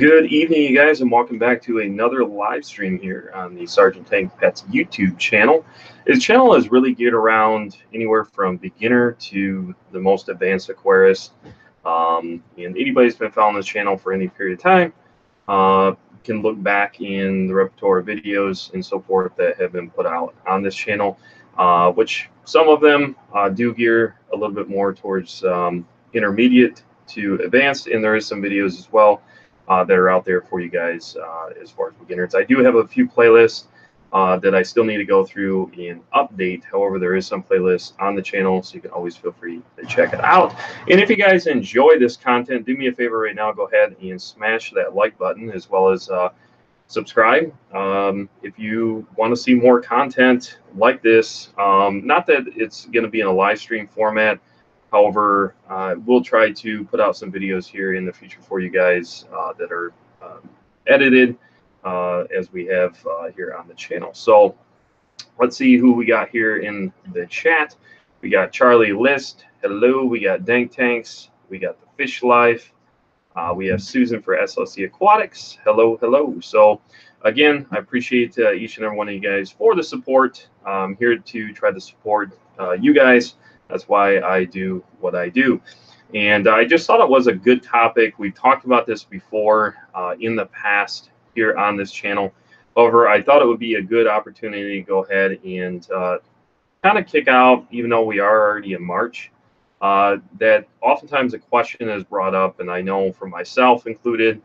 Good evening, you guys, and welcome back to another live stream here on the Sergeant Tank Pets YouTube channel. This channel is really geared around anywhere from beginner to the most advanced aquarist. Um, and anybody who's been following this channel for any period of time uh, can look back in the repertoire of videos and so forth that have been put out on this channel, uh, which some of them uh, do gear a little bit more towards um, intermediate to advanced, and there is some videos as well uh, that are out there for you guys uh, as far as beginners. I do have a few playlists uh, that I still need to go through and update. However, there is some playlists on the channel, so you can always feel free to check it out. And if you guys enjoy this content, do me a favor right now. Go ahead and smash that like button as well as uh, subscribe. Um, if you want to see more content like this, um, not that it's going to be in a live stream format, However, uh, we'll try to put out some videos here in the future for you guys uh, that are um, edited uh, as we have uh, here on the channel. So let's see who we got here in the chat. We got Charlie List. Hello. We got Dank Tanks. We got the Fish Life. Uh, we have Susan for SLC Aquatics. Hello, hello. So again, I appreciate uh, each and every one of you guys for the support. I'm here to try to support you guys that's why I do what I do. And I just thought it was a good topic. We've talked about this before uh, in the past here on this channel. However, I thought it would be a good opportunity to go ahead and uh, kind of kick out, even though we are already in March, uh, that oftentimes a question is brought up, and I know for myself included,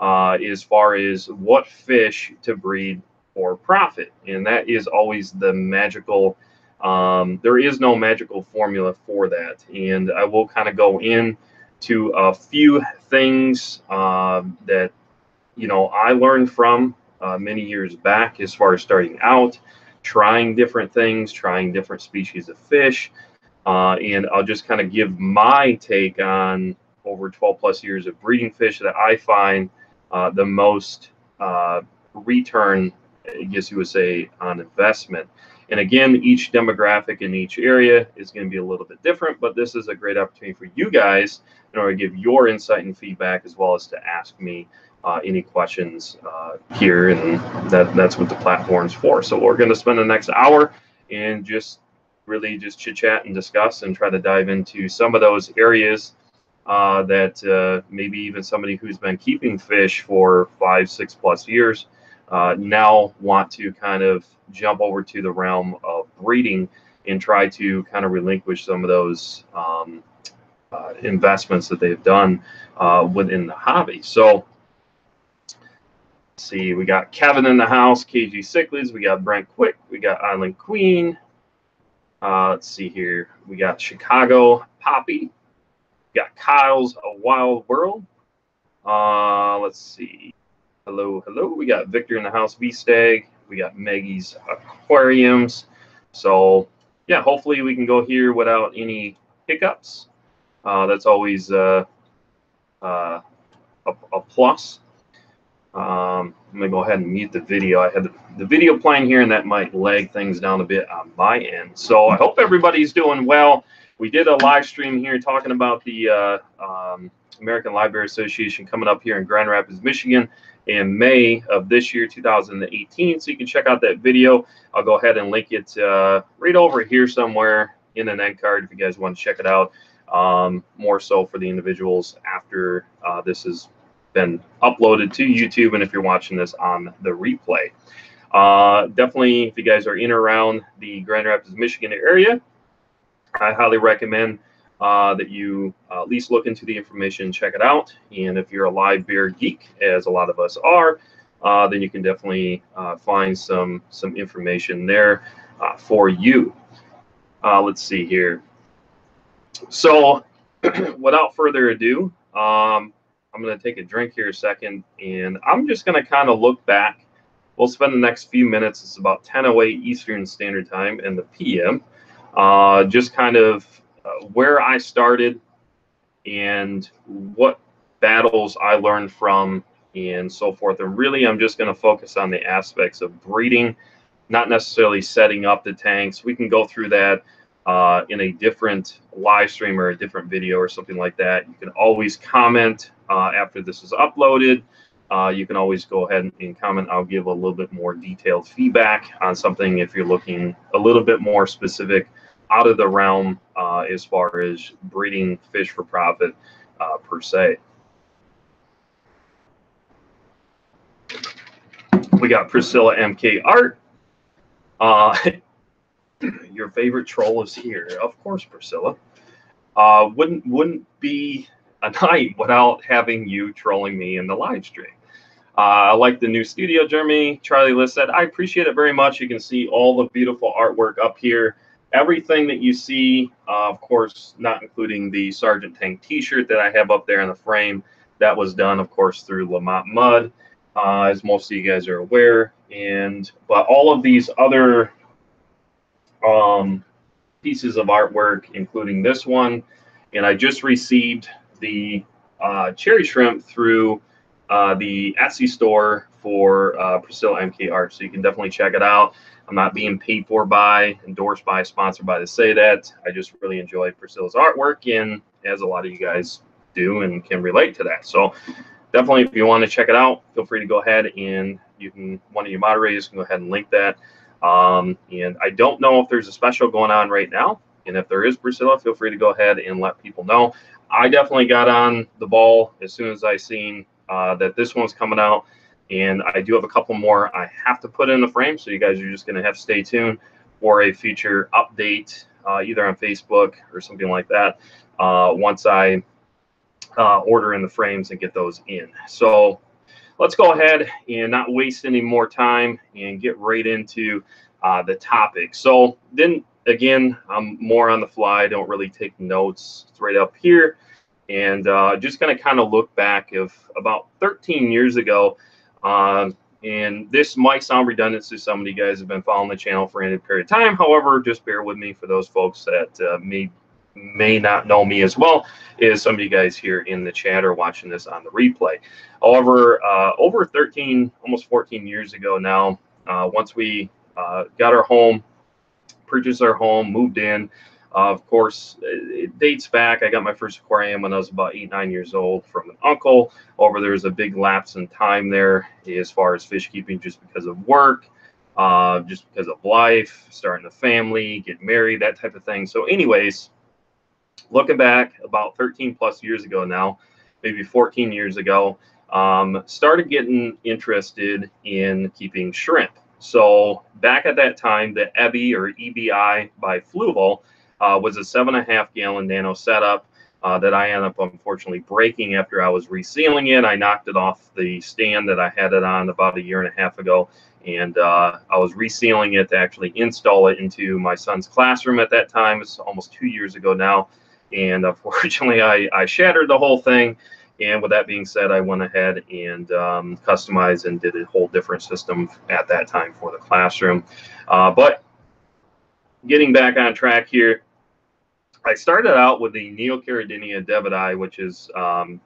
uh, as far as what fish to breed for profit. And that is always the magical um, there is no magical formula for that, and I will kind of go in to a few things uh, that you know I learned from uh, many years back as far as starting out, trying different things, trying different species of fish, uh, and I'll just kind of give my take on over 12 plus years of breeding fish that I find uh, the most uh, return, I guess you would say, on investment. And again, each demographic in each area is going to be a little bit different, but this is a great opportunity for you guys in order to give your insight and feedback as well as to ask me uh, any questions uh, here. And that, that's what the platform's for. So we're going to spend the next hour and just really just chit chat and discuss and try to dive into some of those areas uh, that uh, maybe even somebody who's been keeping fish for five, six plus years uh, now want to kind of jump over to the realm of breeding and try to kind of relinquish some of those um, uh, investments that they've done uh, within the hobby. So, see, we got Kevin in the house, KG Cichlids, we got Brent Quick, we got Island Queen. Uh, let's see here, we got Chicago Poppy, we got Kyle's A Wild World. Uh, let's see, hello, hello. We got Victor in the house, V Stag. We got Maggie's aquariums. So yeah, hopefully we can go here without any hiccups. Uh, that's always uh, uh, a, a, plus. Um, I'm gonna go ahead and mute the video. I had the, the, video playing here, and that might lag things down a bit on my end. So I hope everybody's doing well. We did a live stream here talking about the uh, um, American Livebearer Association coming up here in Grand Rapids, Michigan in May of this year, 2018. So you can check out that video. I'll go ahead and link it uh, right over here somewhere in an end card if you guys want to check it out. Um, more so for the individuals after uh, this has been uploaded to YouTube and if you're watching this on the replay. Uh, definitely, if you guys are in or around the Grand Rapids, Michigan area, I highly recommend uh, that you uh, at least look into the information, check it out. And if you're a live bear geek, as a lot of us are, uh, then you can definitely uh, find some some information there uh, for you. Uh, let's see here. So, without further ado, um, I'm going to take a drink here a second, and I'm just going to kind of look back. We'll spend the next few minutes. It's about 10:08 Eastern Standard Time in the PM. just kind of where I started and what battles I learned from and so forth. And really, I'm just going to focus on the aspects of breeding, not necessarily setting up the tanks. We can go through that uh, in a different live stream or a different video or something like that. You can always comment uh, after this is uploaded uh, you can always go ahead and comment. I'll give a little bit more detailed feedback on something if you're looking a little bit more specific out of the realm uh, as far as breeding fish for profit uh, per se. We got Priscilla MK Art. Uh, your favorite troll is here, of course, Priscilla. Uh, wouldn't wouldn't be a night without having you trolling me in the live stream. Uh, I like the new studio, Jeremy. Charlie List said, I appreciate it very much. You can see all the beautiful artwork up here. Everything that you see, uh, of course, not including the Sergeant Tank t-shirt that I have up there in the frame. That was done, of course, through Lamont Mud, uh, as most of you guys are aware. And But all of these other um, pieces of artwork, including this one, and I just received the uh, cherry shrimp through uh, the Etsy store for uh, Priscilla MK Art. So you can definitely check it out. I'm not being paid for by, endorsed by, sponsored by to say that. I just really enjoy Priscilla's artwork, and as a lot of you guys do and can relate to that. So definitely, if you want to check it out, feel free to go ahead and you can, one of your moderators can go ahead and link that. Um, and I don't know if there's a special going on right now. And if there is, Priscilla, feel free to go ahead and let people know. I definitely got on the ball as soon as I seen uh, that this one's coming out. And I do have a couple more I have to put in the frame. So you guys are just going to have to stay tuned for a future update, uh, either on Facebook or something like that, uh, once I uh, order in the frames and get those in. So let's go ahead and not waste any more time and get right into uh, the topic. So then again, I'm more on the fly. I don't really take notes. It's right up here and uh, just going to kind of look back of about 13 years ago. Um, and this might sound redundant to some of you guys have been following the channel for any period of time. However, just bear with me for those folks that uh, may may not know me as well as some of you guys here in the chat or watching this on the replay. However, uh, over 13, almost 14 years ago now, uh, once we uh, got our home, purchased our home, moved in, uh, of course, it dates back. I got my first aquarium when I was about eight, nine years old from an uncle. Over there was a big lapse in time there as far as fish keeping, just because of work, uh, just because of life, starting a family, getting married, that type of thing. So, anyways, looking back about 13 plus years ago now, maybe 14 years ago, um, started getting interested in keeping shrimp. So back at that time, the EBI or EBI by Fluval uh, was a seven and a half gallon nano setup uh, that I ended up unfortunately breaking after I was resealing it. I knocked it off the stand that I had it on about a year and a half ago. And uh, I was resealing it to actually install it into my son's classroom at that time. It's almost two years ago now. And unfortunately, I, I shattered the whole thing. And with that being said, I went ahead and um, customized and did a whole different system at that time for the classroom. Uh, but getting back on track here, I started out with the Neocaridina davidi, which is um,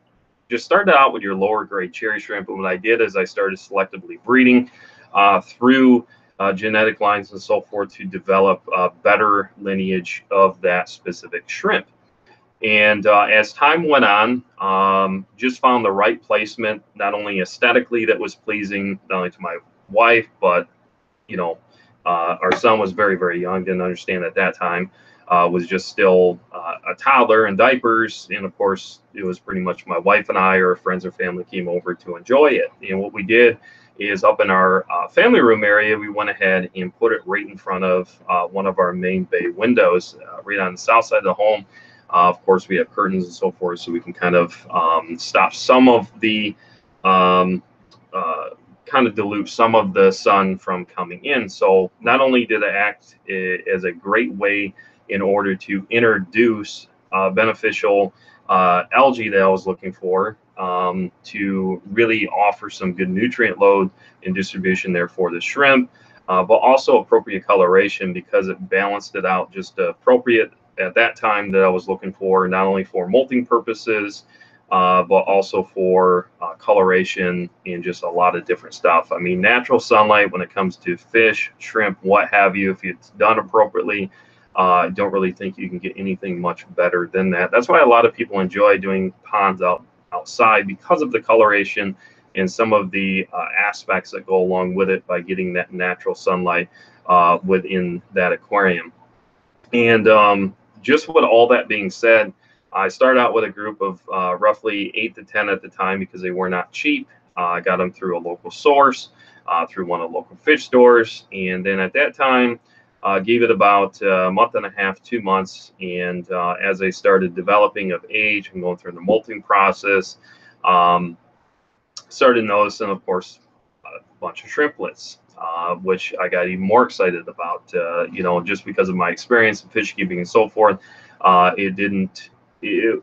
just started out with your lower grade cherry shrimp. And what I did is I started selectively breeding uh, through uh, genetic lines and so forth to develop a better lineage of that specific shrimp. And uh, as time went on, um, just found the right placement, not only aesthetically that was pleasing, not only to my wife, but, you know, uh, our son was very, very young, didn't understand at that time uh, was just still uh, a toddler in diapers. And of course, it was pretty much my wife and I or friends or family came over to enjoy it. And what we did is up in our uh, family room area, we went ahead and put it right in front of uh, one of our main bay windows, uh, right on the south side of the home. Uh, of course, we have curtains and so forth, so we can kind of um, stop some of the um, kind of dilute some of the sun from coming in. So not only did it act eh, as a great way in order to introduce uh, beneficial uh, algae that I was looking for um, to really offer some good nutrient load and distribution there for the shrimp, uh, but also appropriate coloration because it balanced it out just appropriate at that time that I was looking for, not only for molting purposes, uh, but also for uh, coloration and just a lot of different stuff. I mean, natural sunlight when it comes to fish, shrimp, what have you, if it's done appropriately, I uh, don't really think you can get anything much better than that. That's why a lot of people enjoy doing ponds out outside because of the coloration and some of the uh, aspects that go along with it by getting that natural sunlight uh, within that aquarium. And um, just with all that being said, I started out with a group of uh, roughly eight to 10 at the time because they were not cheap. Uh, I got them through a local source, uh, through one of the local fish stores. And then at that time, uh, gave it about a month and a half, two months. And uh, as they started developing of age and going through the molting process, um, started noticing, of course, a bunch of shrimplets. Uh, which I got even more excited about, uh, you know, just because of my experience in fish keeping and so forth. Uh, it didn't, it,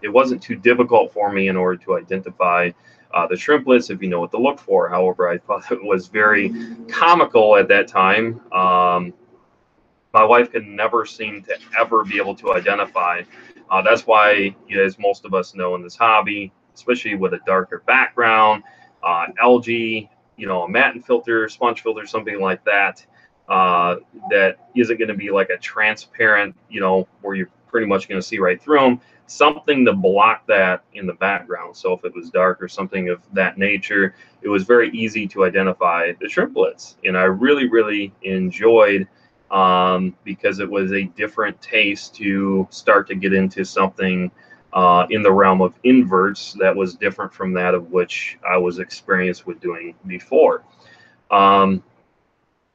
it wasn't too difficult for me in order to identify uh, the shrimplets if you know what to look for. However, I thought it was very comical at that time. Um, my wife could never seem to ever be able to identify. Uh, that's why, as most of us know in this hobby, especially with a darker background, uh, algae, you know, a Matten filter, sponge filter, something like that, uh, that isn't going to be like a transparent, you know, where you're pretty much going to see right through them. Something to block that in the background. So if it was dark or something of that nature, it was very easy to identify the shrimplets. And I really, really enjoyed um, because it was a different taste to start to get into something uh, in the realm of inverts that was different from that of which I was experienced with doing before. Um,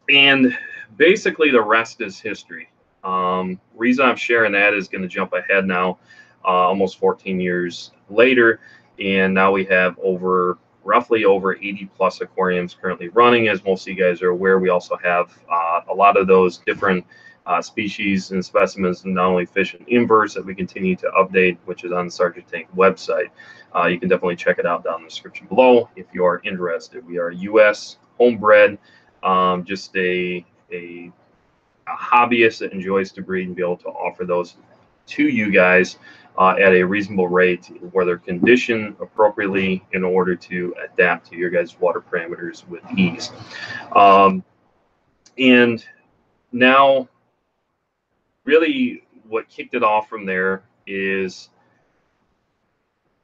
and basically, the rest is history. Um, reason I'm sharing that is going to jump ahead now, uh, almost 14 years later, and now we have over roughly over 80 plus aquariums currently running. As most of you guys are aware, we also have uh, a lot of those different uh, species and specimens, and not only fish and inverts that we continue to update, which is on the Sergeant Tank website. Uh, you can definitely check it out down in the description below if you are interested. We are U.S. homebred, um, just a, a, a hobbyist that enjoys to breed and be able to offer those to you guys uh, at a reasonable rate where they're conditioned appropriately in order to adapt to your guys' water parameters with ease. Um, and now really what kicked it off from there is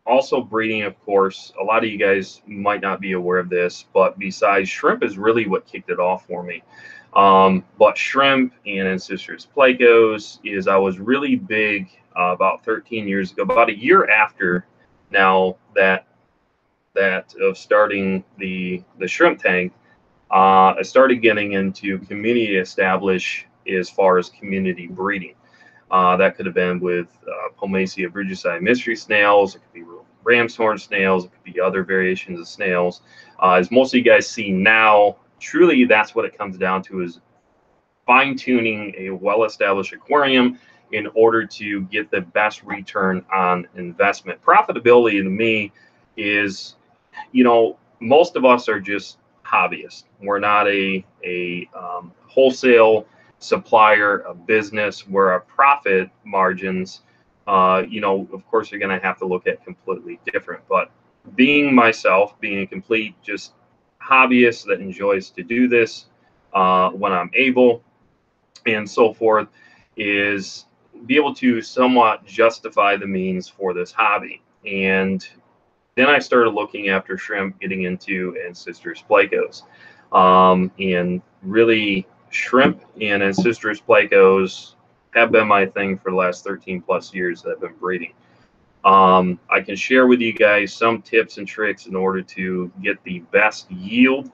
also breeding of course a lot of you guys might not be aware of this but besides shrimp is really what kicked it off for me um, but shrimp and Ancistrus plecos is i was really big uh, about 13 years ago about a year after now that that of starting the the shrimp tank uh, i started getting into community establish as far as community breeding. Uh, that could have been with uh, Pomacea mystery snails. It could be ram's horn snails. It could be other variations of snails. Uh, as most of you guys see now, truly that's what it comes down to is fine tuning a well-established aquarium in order to get the best return on investment. Profitability to me is, you know, most of us are just hobbyists. We're not a, a um, wholesale supplier, a business where our profit margins, uh, you know, of course, you're going to have to look at completely different. But being myself, being a complete just hobbyist that enjoys to do this uh, when I'm able and so forth, is be able to somewhat justify the means for this hobby. And then I started looking after shrimp, getting into Ancistrus plecos, um, and really shrimp and Ancistrus plecos have been my thing for the last 13 plus years that I've been breeding. Um, I can share with you guys some tips and tricks in order to get the best yield.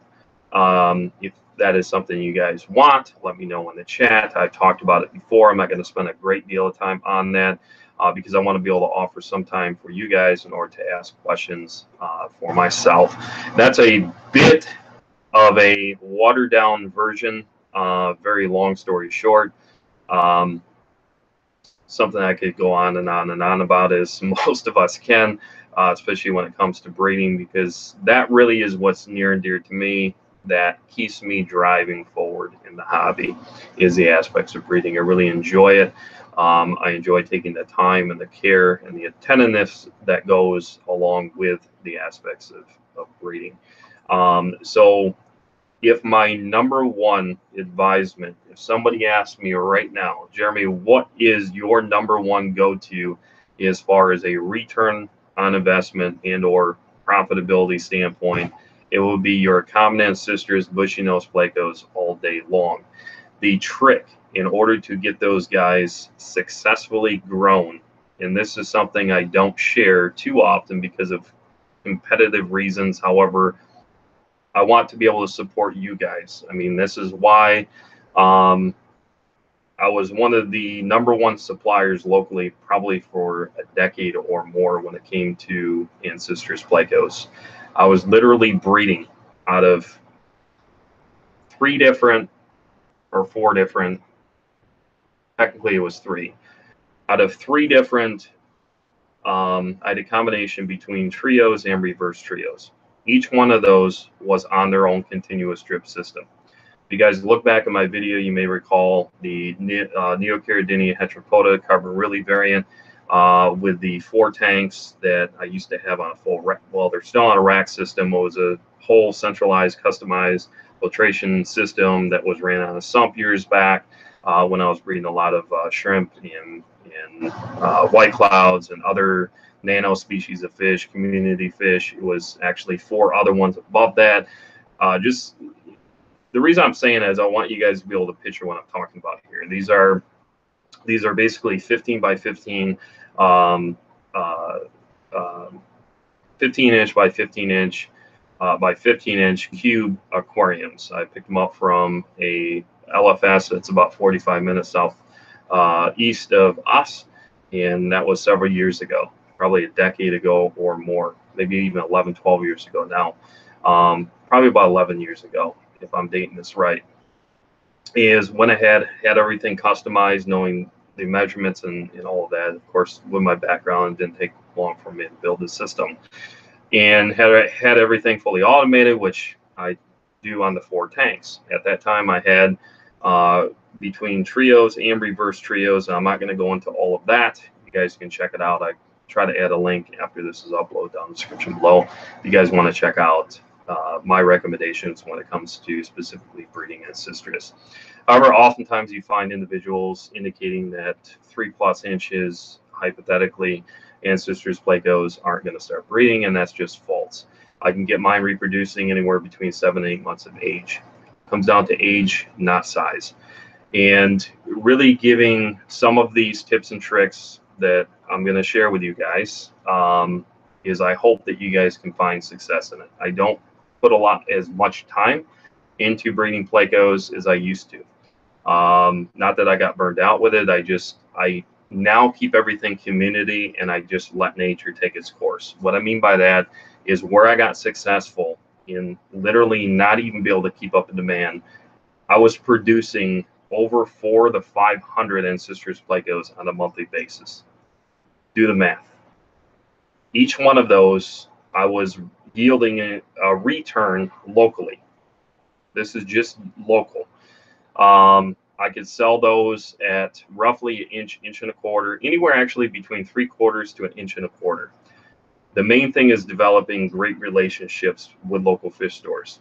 Um, if that is something you guys want, let me know in the chat. I've talked about it before. I'm not going to spend a great deal of time on that uh, because I want to be able to offer some time for you guys in order to ask questions uh, for myself. That's a bit of a watered down version uh, very long story short, um, something I could go on and on and on about, as most of us can, uh, especially when it comes to breeding, because that really is what's near and dear to me. That keeps me driving forward in the hobby is the aspects of breeding. I really enjoy it. Um, I enjoy taking the time and the care and the attentiveness that goes along with the aspects of, of breeding. Um, so if my number one advisement, if somebody asked me right now, Jeremy, what is your number one go-to as far as a return on investment and or profitability standpoint, it will be your common cistrus, bushy nose plecos all day long. The trick in order to get those guys successfully grown, and this is something I don't share too often because of competitive reasons. However, I want to be able to support you guys. I mean, this is why um, I was one of the number one suppliers locally, probably for a decade or more when it came to Ancistrus Plecos. I was literally breeding out of three different or four different, technically it was three, out of three different, um, I had a combination between trios and reverse trios. Each one of those was on their own continuous drip system. If you guys look back at my video, you may recall the uh, Neocaridina heteropoda carbon really variant uh, with the four tanks that I used to have on a full rack. Well, they're still on a rack system. It was a whole centralized, customized filtration system that was ran on a sump years back uh, when I was breeding a lot of uh, shrimp and, and uh, white clouds and other nano species of fish, community fish. It was actually four other ones above that. Uh, just the reason I'm saying is I want you guys to be able to picture what I'm talking about here. These are these are basically 15 by 15, um, uh, uh, 15 inch by 15 inch uh, by 15 inch cube aquariums. I picked them up from a LFS that's about 45 minutes south uh, east of us, and that was several years ago, probably a decade ago or more, maybe even 11, 12 years ago now. Um, probably about 11 years ago if I'm dating this right, is went ahead, had everything customized, knowing the measurements and, and all of that. Of course, with my background, it didn't take long for me to build the system. And had had everything fully automated, which I do on the four tanks. At that time, I had uh, between trios and reverse trios. I'm not going to go into all of that. You guys can check it out. I try to add a link after this is uploaded down the description below. If you guys want to check out uh, my recommendations when it comes to specifically breeding Ancistrus. However, oftentimes you find individuals indicating that three plus inches, hypothetically, Ancistrus plecos aren't going to start breeding, and that's just false. I can get mine reproducing anywhere between seven and eight months of age. Comes down to age, not size. And really giving some of these tips and tricks that I'm going to share with you guys um, is I hope that you guys can find success in it. I don't put a lot as much time into breeding plecos as I used to. Um, not that I got burned out with it. I just I now keep everything community and I just let nature take its course. What I mean by that is where I got successful in literally not even be able to keep up the demand. I was producing over four to 500 Ancistrus plecos on a monthly basis. Do the math. Each one of those, I was yielding a, a return locally. This is just local. Um, I could sell those at roughly an inch, inch and a quarter, anywhere actually between three quarters to an inch and a quarter. The main thing is developing great relationships with local fish stores.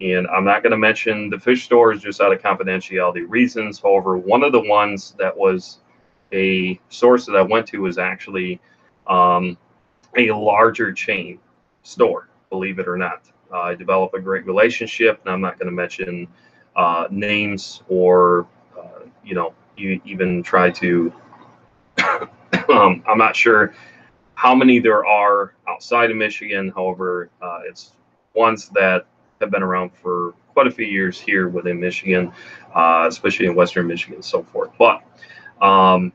And I'm not going to mention the fish stores just out of confidentiality reasons. However, one of the ones that was a source that I went to was actually um, a larger chain store believe it or not. Uh, I develop a great relationship, and I'm not going to mention uh, names or, uh, you know, you even try to. um, I'm not sure how many there are outside of Michigan. However, uh, it's ones that have been around for quite a few years here within Michigan, uh, especially in Western Michigan and so forth. But um,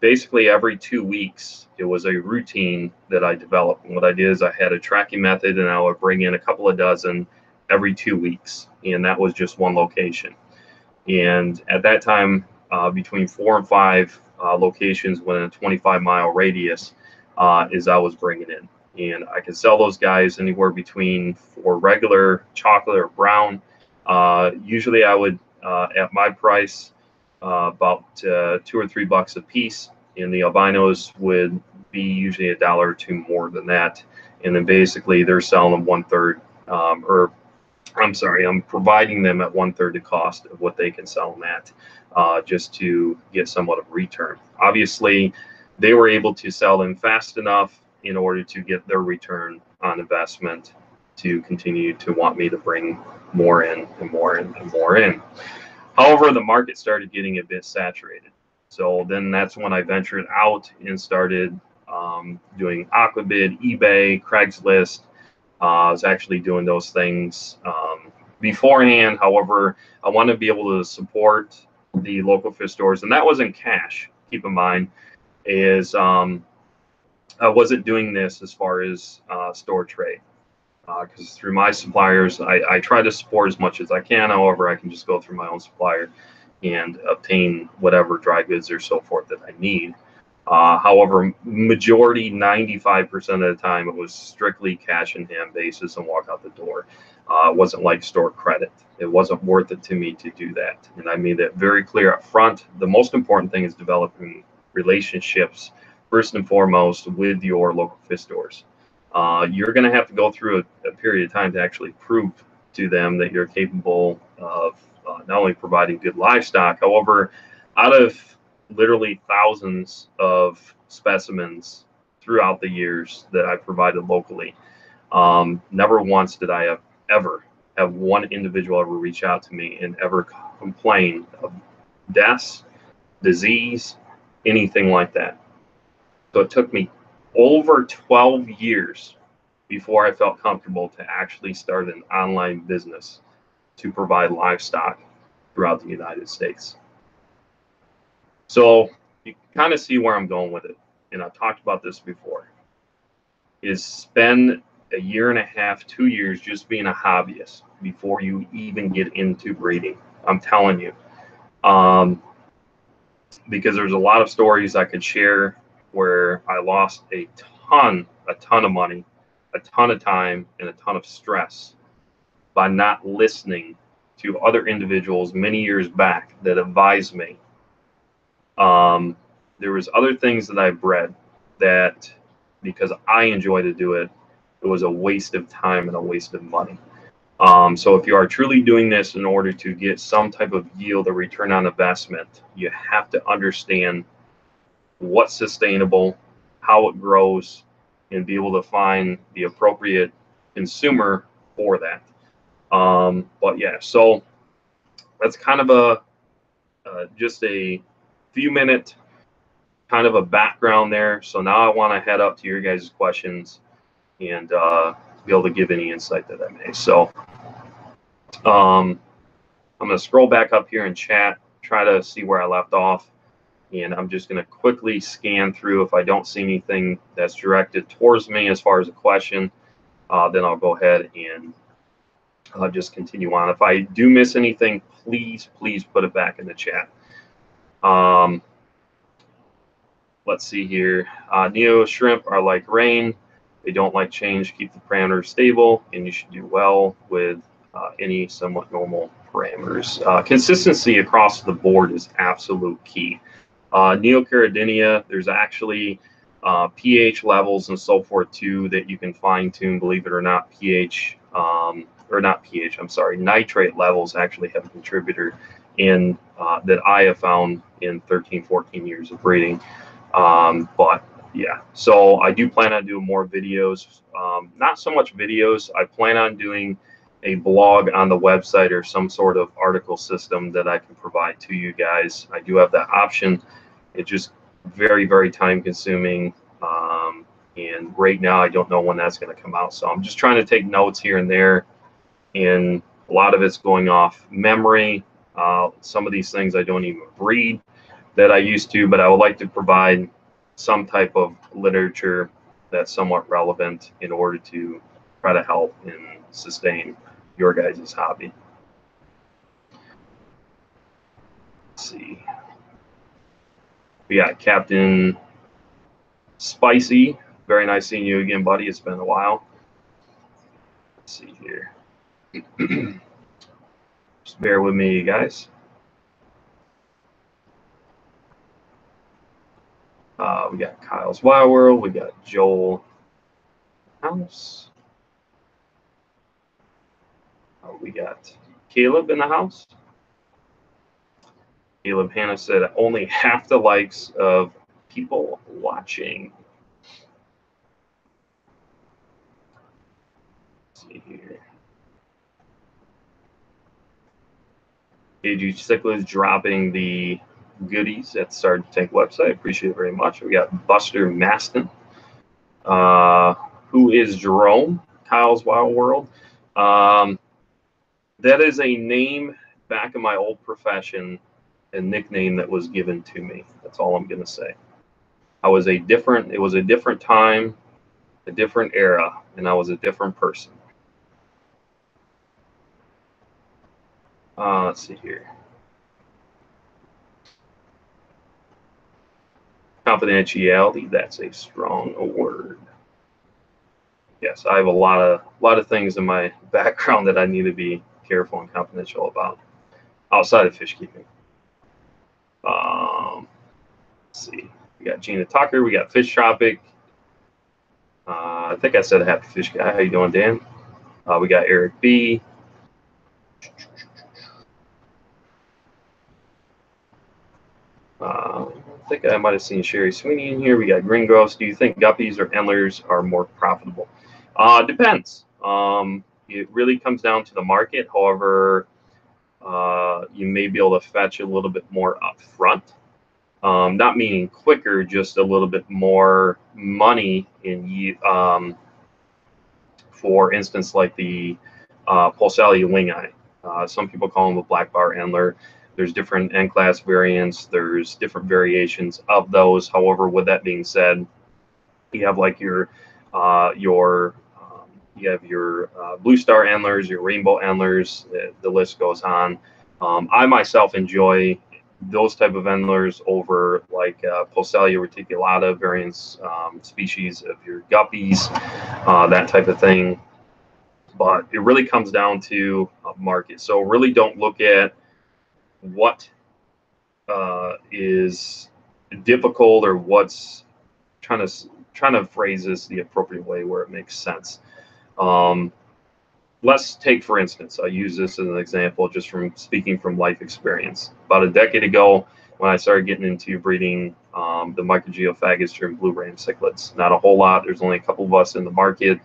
basically every two weeks it was a routine that i developed. And what i did is i had a tracking method and i would bring in a couple of dozen every two weeks. And that was just one location. And at that time uh, between four and five uh, locations within a 25 mile radius uh, is i was bringing in and i can sell those guys anywhere between for regular chocolate or brown uh, usually i would uh, at my price uh, about uh, two or three bucks a piece, and the albinos would be usually a dollar or two more than that. And then basically they're selling them one third, um, or I'm sorry, I'm providing them at one third the cost of what they can sell them at, uh, just to get somewhat of a return. Obviously, they were able to sell them fast enough in order to get their return on investment to continue to want me to bring more in and more in and more in. However, the market started getting a bit saturated. So then that's when I ventured out and started um, doing Aquabid, eBay, Craigslist. Uh, I was actually doing those things um, beforehand. However, I want to be able to support the local fish stores, and that wasn't cash. Keep in mind, is um, I wasn't doing this as far as uh, store trade because uh, through my suppliers, I, I try to support as much as I can. However, I can just go through my own supplier and obtain whatever dry goods or so forth that I need. Uh, however, majority, 95% of the time, it was strictly cash in hand basis and walk out the door. Uh, it wasn't like store credit. It wasn't worth it to me to do that. And I made that very clear up front. The most important thing is developing relationships, first and foremost, with your local fish stores. Uh, you're going to have to go through a, a, period of time to actually prove to them that you're capable of uh, not only providing good livestock, however, out of literally thousands of specimens throughout the years that I provided locally, um, never once did I have ever have one individual ever reach out to me and ever complain of deaths, disease, anything like that. So it took me over 12 years before I felt comfortable to actually start an online business to provide livestock throughout the United States. So you kind of see where I'm going with it. And I've talked about this before. Is spend a year and a half, two years just being a hobbyist before you even get into breeding. I'm telling you. Um, because there's a lot of stories I could share where I lost a ton, a ton of money, a ton of time, and a ton of stress by not listening to other individuals many years back that advised me. Um, there was other things that I've read that because I enjoy to do it, it was a waste of time and a waste of money. Um, so if you are truly doing this in order to get some type of yield or return on investment, you have to understand what's sustainable, how it grows, and be able to find the appropriate consumer for that. Um, but yeah, so that's kind of a uh, just a few minute kind of a background there. So now I want to head up to your guys' questions and uh, be able to give any insight that I may. So um, I'm going to scroll back up here in chat, try to see where I left off and I'm just going to quickly scan through. If I don't see anything that's directed towards me as far as a question, uh, then I'll go ahead and uh, just continue on. If I do miss anything, please, please put it back in the chat. Um, let's see here. Uh, Neo shrimp are like rain. They don't like change. Keep the parameters stable, and you should do well with uh, any somewhat normal parameters. Uh, consistency across the board is absolute key. Uh, Neocaridina, there's actually uh, pH levels and so forth too that you can fine tune, believe it or not, pH, um, or not pH, I'm sorry, nitrate levels actually have a contributor in uh, that I have found in 13, 14 years of breeding. Um, but yeah, so I do plan on doing more videos. Um, not so much videos. I plan on doing a blog on the website or some sort of article system that I can provide to you guys. I do have that option. It's just very, very time consuming. Um, and right now, I don't know when that's going to come out. So I'm just trying to take notes here and there. And a lot of it's going off memory. Uh, some of these things I don't even read that I used to, but I would like to provide some type of literature that's somewhat relevant in order to try to help and sustain your guys' hobby. Let's see. We got Captain Spicy. Very nice seeing you again, buddy. It's been a while. Let's see here. Just bear with me, guys. Uh, we got Kyle's Wild World. We got Joel House. Uh, we got Caleb in the house. Caleb Hannah said only half the likes of people watching. see here. Dropping the goodies at Sergeant Tank website. Appreciate it very much. We got Buster Maston. Uh, who is Jerome? Kyle's Wild World. Um, that is a name back in my old profession, a nickname that was given to me. That's all I'm gonna say. I was a different. It was a different time, a different era, and I was a different person. Uh, let's see here. Confidentiality, that's a strong word. Yes, I have a lot of a lot of things in my background that I need to be careful and confidential about outside of fish keeping. Um, let's see. We got Gina Tucker, we got Fish Tropic. Uh, I think I said happy fish guy. How you doing, Dan? Uh, we got Eric B. Uh, I think I might have seen Sherry Sweeney in here. We got Gringos. Do you think guppies or endlers are more profitable? Uh, depends. Um, it really comes down to the market. However, uh, you may be able to fetch a little bit more up front. Um, not meaning quicker, just a little bit more money in um, for instance, like the uh, Poecilia wingei. Uh, some people call them a black bar endler. There's different N class variants. There's different variations of those. However, with that being said, you have like your uh, your you have your uh, blue star endlers, your rainbow endlers. The, the list goes on. Um, I myself enjoy those type of endlers over like uh, Poecilia reticulata variants, um, species of your guppies, uh, that type of thing. But it really comes down to a market. So really don't look at what uh, is difficult or what's trying to trying to phrase this the appropriate way where it makes sense. Um, let's take for instance, I use this as an example just from speaking from life experience. About a decade ago, when I started getting into breeding um, the Mikrogeophagus and blue ram cichlids, not a whole lot. There's only a couple of us in the market.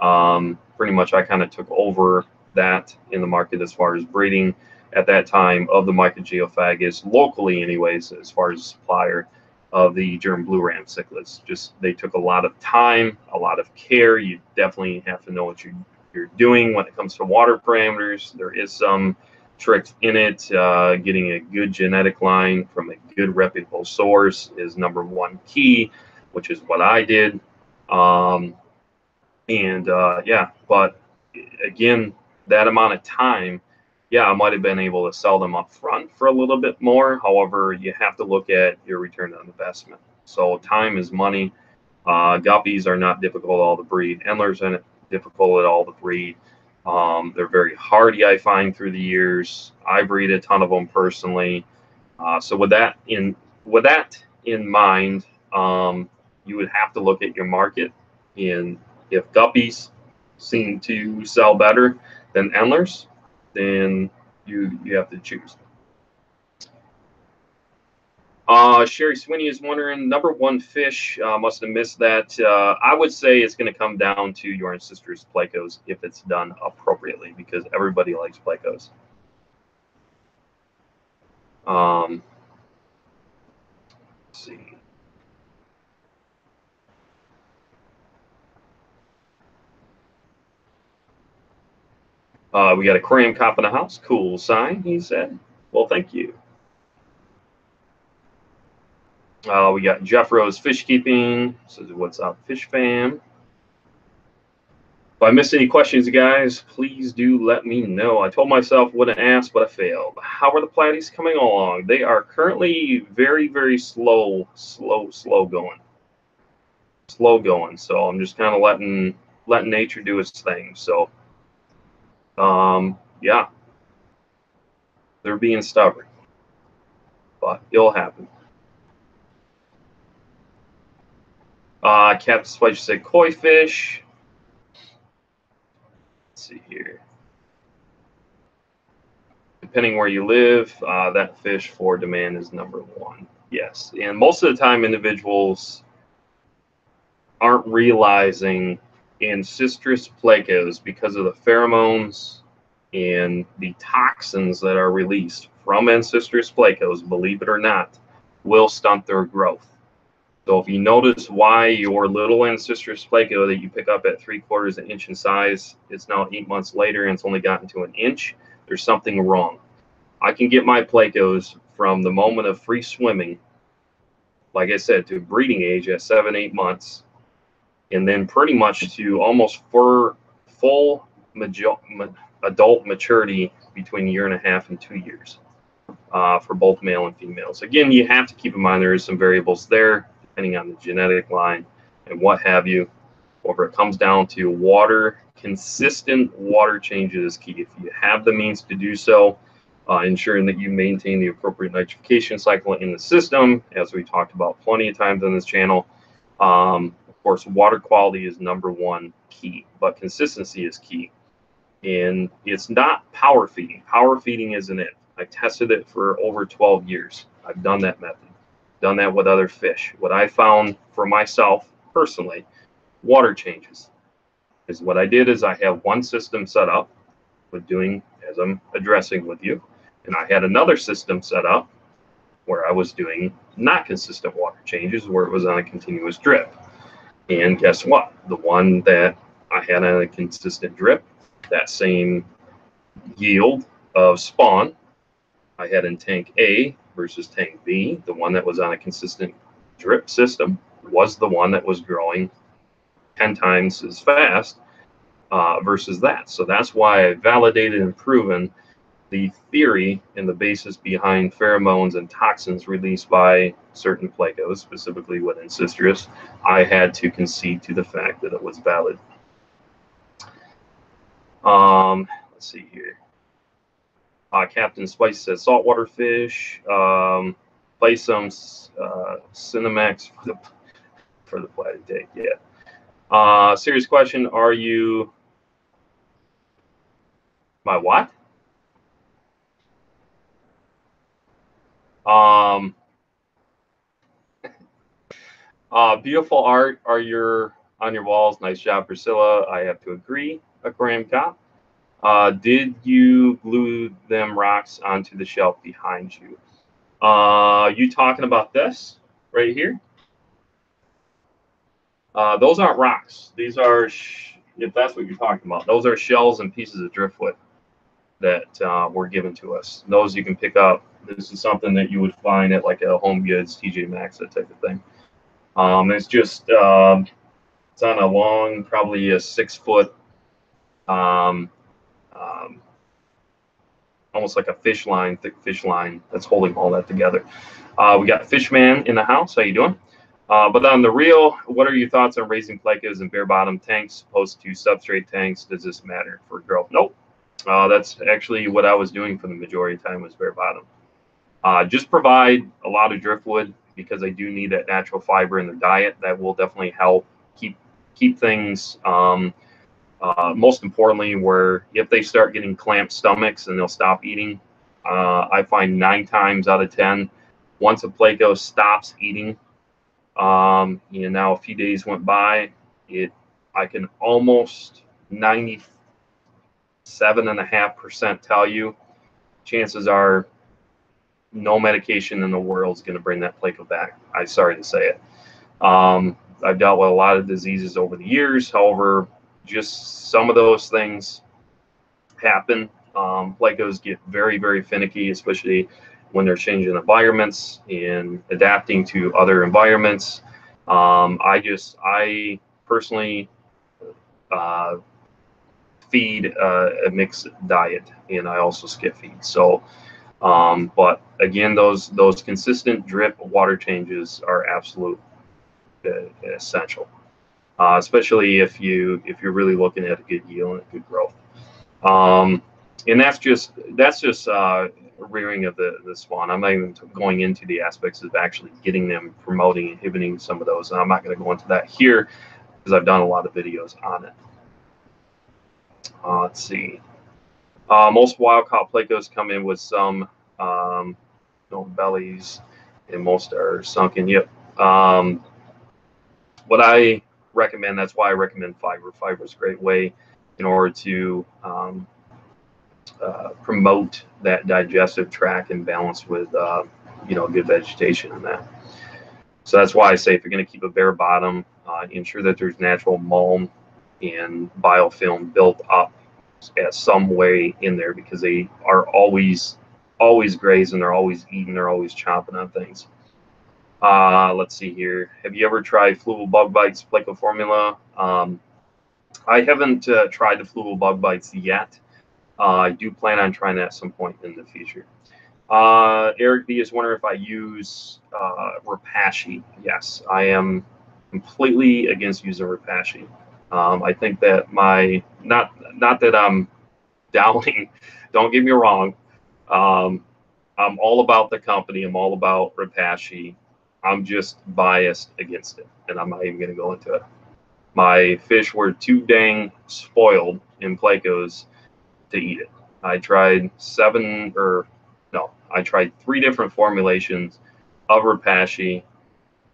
Um, pretty much, I kind of took over that in the market as far as breeding at that time of the Mikrogeophagus locally, anyways, as far as supplier of the germ blue ram cichlids. Just they took a lot of time, a lot of care. You definitely have to know what you you're doing when it comes to water parameters. There is some tricks in it. Uh, getting a good genetic line from a good reputable source is number one key, which is what I did. Um, and uh, yeah, but again, that amount of time, yeah, I might have been able to sell them up front for a little bit more. However, you have to look at your return on investment. So time is money. Uh, guppies are not difficult at all to breed. Endlers are not difficult at all to breed. Um, they're very hardy, I find, through the years. I breed a ton of them personally. Uh, so with that in with that in mind, um, you would have to look at your market. And if guppies seem to sell better than endlers, then you you have to choose. Uh, Sherry Sweeney is wondering, number one fish, uh, must have missed that. Uh, I would say it's going to come down to your Ancistrus plecos if it's done appropriately because everybody likes plecos. Um, see. Uh, we got a cram cop in the house. Cool sign, he said. Well, thank you. Uh, we got Jeff Rose Fish Keeping. Says, what's up, Fish Fam? If I missed any questions, guys, please do let me know. I told myself wouldn't ask, but I failed. How are the platies coming along? They are currently very, very slow, slow, slow going. Slow going. So I'm just kind of letting letting nature do its thing. So, um, yeah, they're being stubborn, but it'll happen. Uh, Captain Spice said koi fish. Let's see here. Depending where you live, uh, that fish for demand is number one. Yes, and most of the time, individuals aren't realizing Ancistrus plecos, because of the pheromones and the toxins that are released from Ancistrus plecos, believe it or not, will stunt their growth. So if you notice why your little Ancistrus pleco that you pick up at three quarters an inch in size is now eight months later and it's only gotten to an inch, there's something wrong. I can get my plecos from the moment of free swimming, like I said, to breeding age at seven, eight months, and then pretty much to almost for full adult maturity between a year and a half and two years uh, for both male and females. Again, you have to keep in mind there is some variables there depending on the genetic line and what have you. However, it comes down to water, consistent water changes is key. If you have the means to do so, uh, ensuring that you maintain the appropriate nitrification cycle in the system, as we talked about plenty of times on this channel. Um, course, water quality is number one key, but consistency is key. And it's not power feeding. Power feeding isn't it. I tested it for over 12 years. I've done that method done that with other fish. What I found for myself personally, water changes. Is what I did is I have one system set up with doing as I'm addressing with you, and I had another system set up where I was doing not consistent water changes where it was on a continuous drip. And guess what? The one that I had on a consistent drip, that same yield of spawn, I had in tank A versus tank B, the one that was on a consistent drip system, was the one that was growing 10 times as fast uh, versus that. So that's why I validated and proven the theory and the basis behind pheromones and toxins released by certain plecos, specifically with Ancistrus. I had to concede to the fact that it was valid. Um, let's see here. Uh, Captain Spice says saltwater fish. Um, play some uh, Cinemax for the for the platted tank. Yeah. Uh, serious question: Are you my what? Um, uh, beautiful art are your on your walls. Nice job, Priscilla. I have to agree. Aquarium cop. Uh, did you glue them rocks onto the shelf behind you? Uh, you talking about this right here? Uh, those aren't rocks. These are, if that's what you're talking about, those are shells and pieces of driftwood that uh, were given to us. Those you can pick up. This is something that you would find at like a Home Goods, TJ Maxx, that type of thing. Um, it's just um, it's on a long, probably a six foot um, um, almost like a fish line, thick fish line that's holding all that together. Uh, we got Fishman in the house. How you doing? Uh, but on the real, what are your thoughts on raising plecos in bare bottom tanks opposed to substrate tanks? Does this matter for growth? Nope. Uh, that's actually what I was doing for the majority of time was bare bottom. Uh, just provide a lot of driftwood because I do need that natural fiber in the diet. That will definitely help keep keep things um, uh, most importantly, where if they start getting clamped stomachs and they'll stop eating, uh, I find nine times out of ten, once a pleco stops eating, um, you know, now a few days went by, it I can almost ninety-seven and a half percent tell you, chances are, no medication in the world is going to bring that pleco back. I'm sorry to say it. Um, I've dealt with a lot of diseases over the years. However, just some of those things happen. Um, plecos get very, very finicky, especially when they're changing environments and adapting to other environments. Um, I just, I personally uh, feed uh, a mixed diet, and I also skip feed. So, um, but again, those those consistent drip water changes are absolute uh, essential uh, especially if you if you're really looking at a good yield and good growth. Um, and that's just that's just uh, rearing of the the swan. I'm not even going into the aspects of actually getting them, promoting, inhibiting some of those. And I'm not going to go into that here because I've done a lot of videos on it. Uh, let's see. Uh, most wild caught plecos come in with some um, no bellies, and most are sunken. Yep. Um, what I recommend. That's why I recommend fiber. Fiber is a great way in order to um, uh, promote that digestive tract and balance with uh, you know good vegetation in that. So that's why I say if you're going to keep a bare bottom, uh, ensure that there's natural mulch and biofilm built up at some way in there because they are always always grazing, they're always eating, they're always chomping on things. Uh, let's see here. Have you ever tried Fluval Bug Bites Pleco Formula? Um, I haven't uh, tried the Fluval Bug Bites yet. Uh, I do plan on trying that at some point in the future. Uh, Eric B is wondering if I use uh, Repashy. Yes, I am completely against using Repashy. Um, I think that my not not that I'm downing. Don't get me wrong. Um, I'm all about the company. I'm all about Repashy. I'm just biased against it, and I'm not even going to go into it. My fish were too dang spoiled in Plecos to eat it. I tried seven or no, I tried three different formulations of Repashy,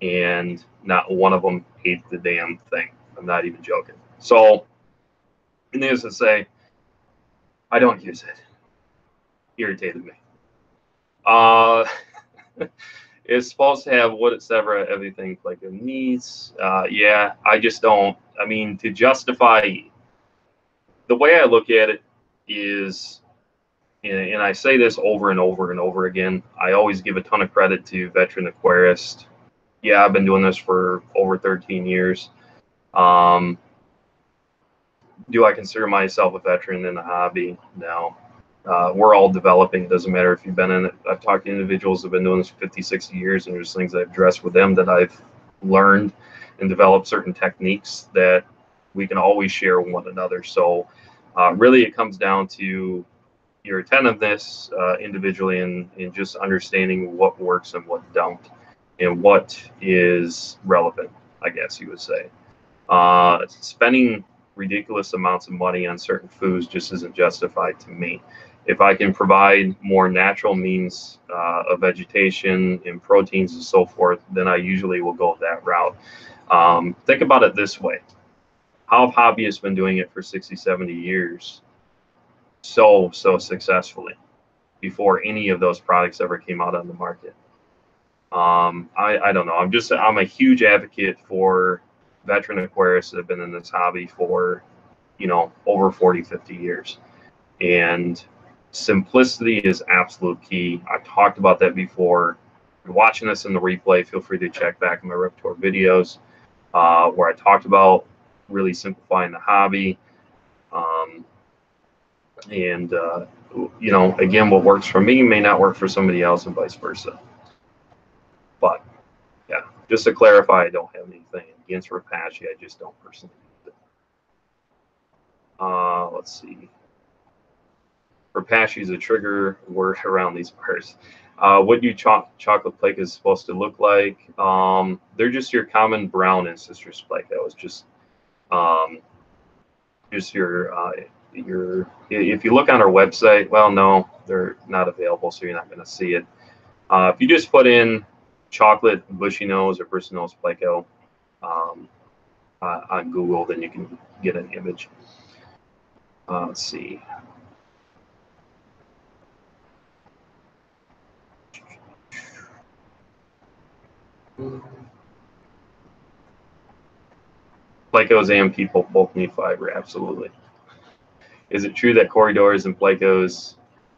and not one of them ate the damn thing. I'm not even joking. So, needless to say, I don't use it. Irritated me. Uh, it's supposed to have what it's ever everything like it needs. Uh, yeah, I just don't. I mean, to justify the way I look at it is, and I say this over and over and over again. I always give a ton of credit to veteran aquarist. Yeah, I've been doing this for over 13 years. Um, do I consider myself a veteran in the hobby? No. Uh, we're all developing. It doesn't matter if you've been in it. I've talked to individuals who've been doing this for 50, 60 years, and there's things I've addressed with them that I've learned and developed certain techniques that we can always share with one another. So, uh, really, it comes down to your attentiveness uh, individually and, and just understanding what works and what don't, and what is relevant, I guess you would say. Uh, spending ridiculous amounts of money on certain foods just isn't justified to me. If I can provide more natural means uh, of vegetation and proteins and so forth, then I usually will go that route. Um, think about it this way. How have hobbyists been doing it for 60, 70 years so, so successfully before any of those products ever came out on the market? Um, I, I don't know. I'm just, I'm a huge advocate for veteran aquarists that have been in this hobby for, you know, over 40, 50 years. And simplicity is absolute key. I've talked about that before. If you're watching this in the replay, feel free to check back in my Reptor videos uh, where I talked about really simplifying the hobby. Um, and, uh, you know, again, what works for me may not work for somebody else and vice versa. But yeah, just to clarify, I don't have anything against Repashy. I just don't personally. Uh, let's see. Repashy is a trigger word around these parts. Uh, what do cho chocolate plate is supposed to look like? Um, they're just your common brown Ancistrus plate. That was just, um, just your, uh, your. If you look on our website, well, no, they're not available, so you're not going to see it. Uh, if you just put in chocolate bushy nose or bushy nose pleco, um, uh, on Google, then you can get an image. Uh, let's see. Plecos and people both need fiber, absolutely. Is it true that Corydoras and Plecos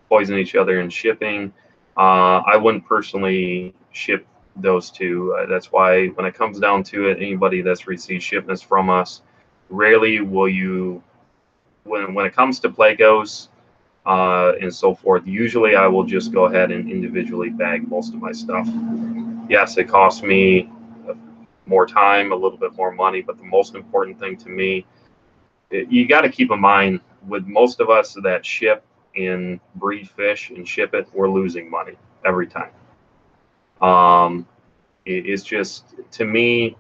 poison each other in shipping? Uh, I wouldn't personally ship those two. Uh, that's why when it comes down to it, anybody that's received shipments from us, rarely will you, when, when it comes to Plecos uh, and so forth, usually I will just go ahead and individually bag most of my stuff. Yes, it costs me more time, a little bit more money, but the most important thing to me, it, you got to keep in mind with most of us that ship and breed fish and ship it, we're losing money every time. Um, it, it's just to me,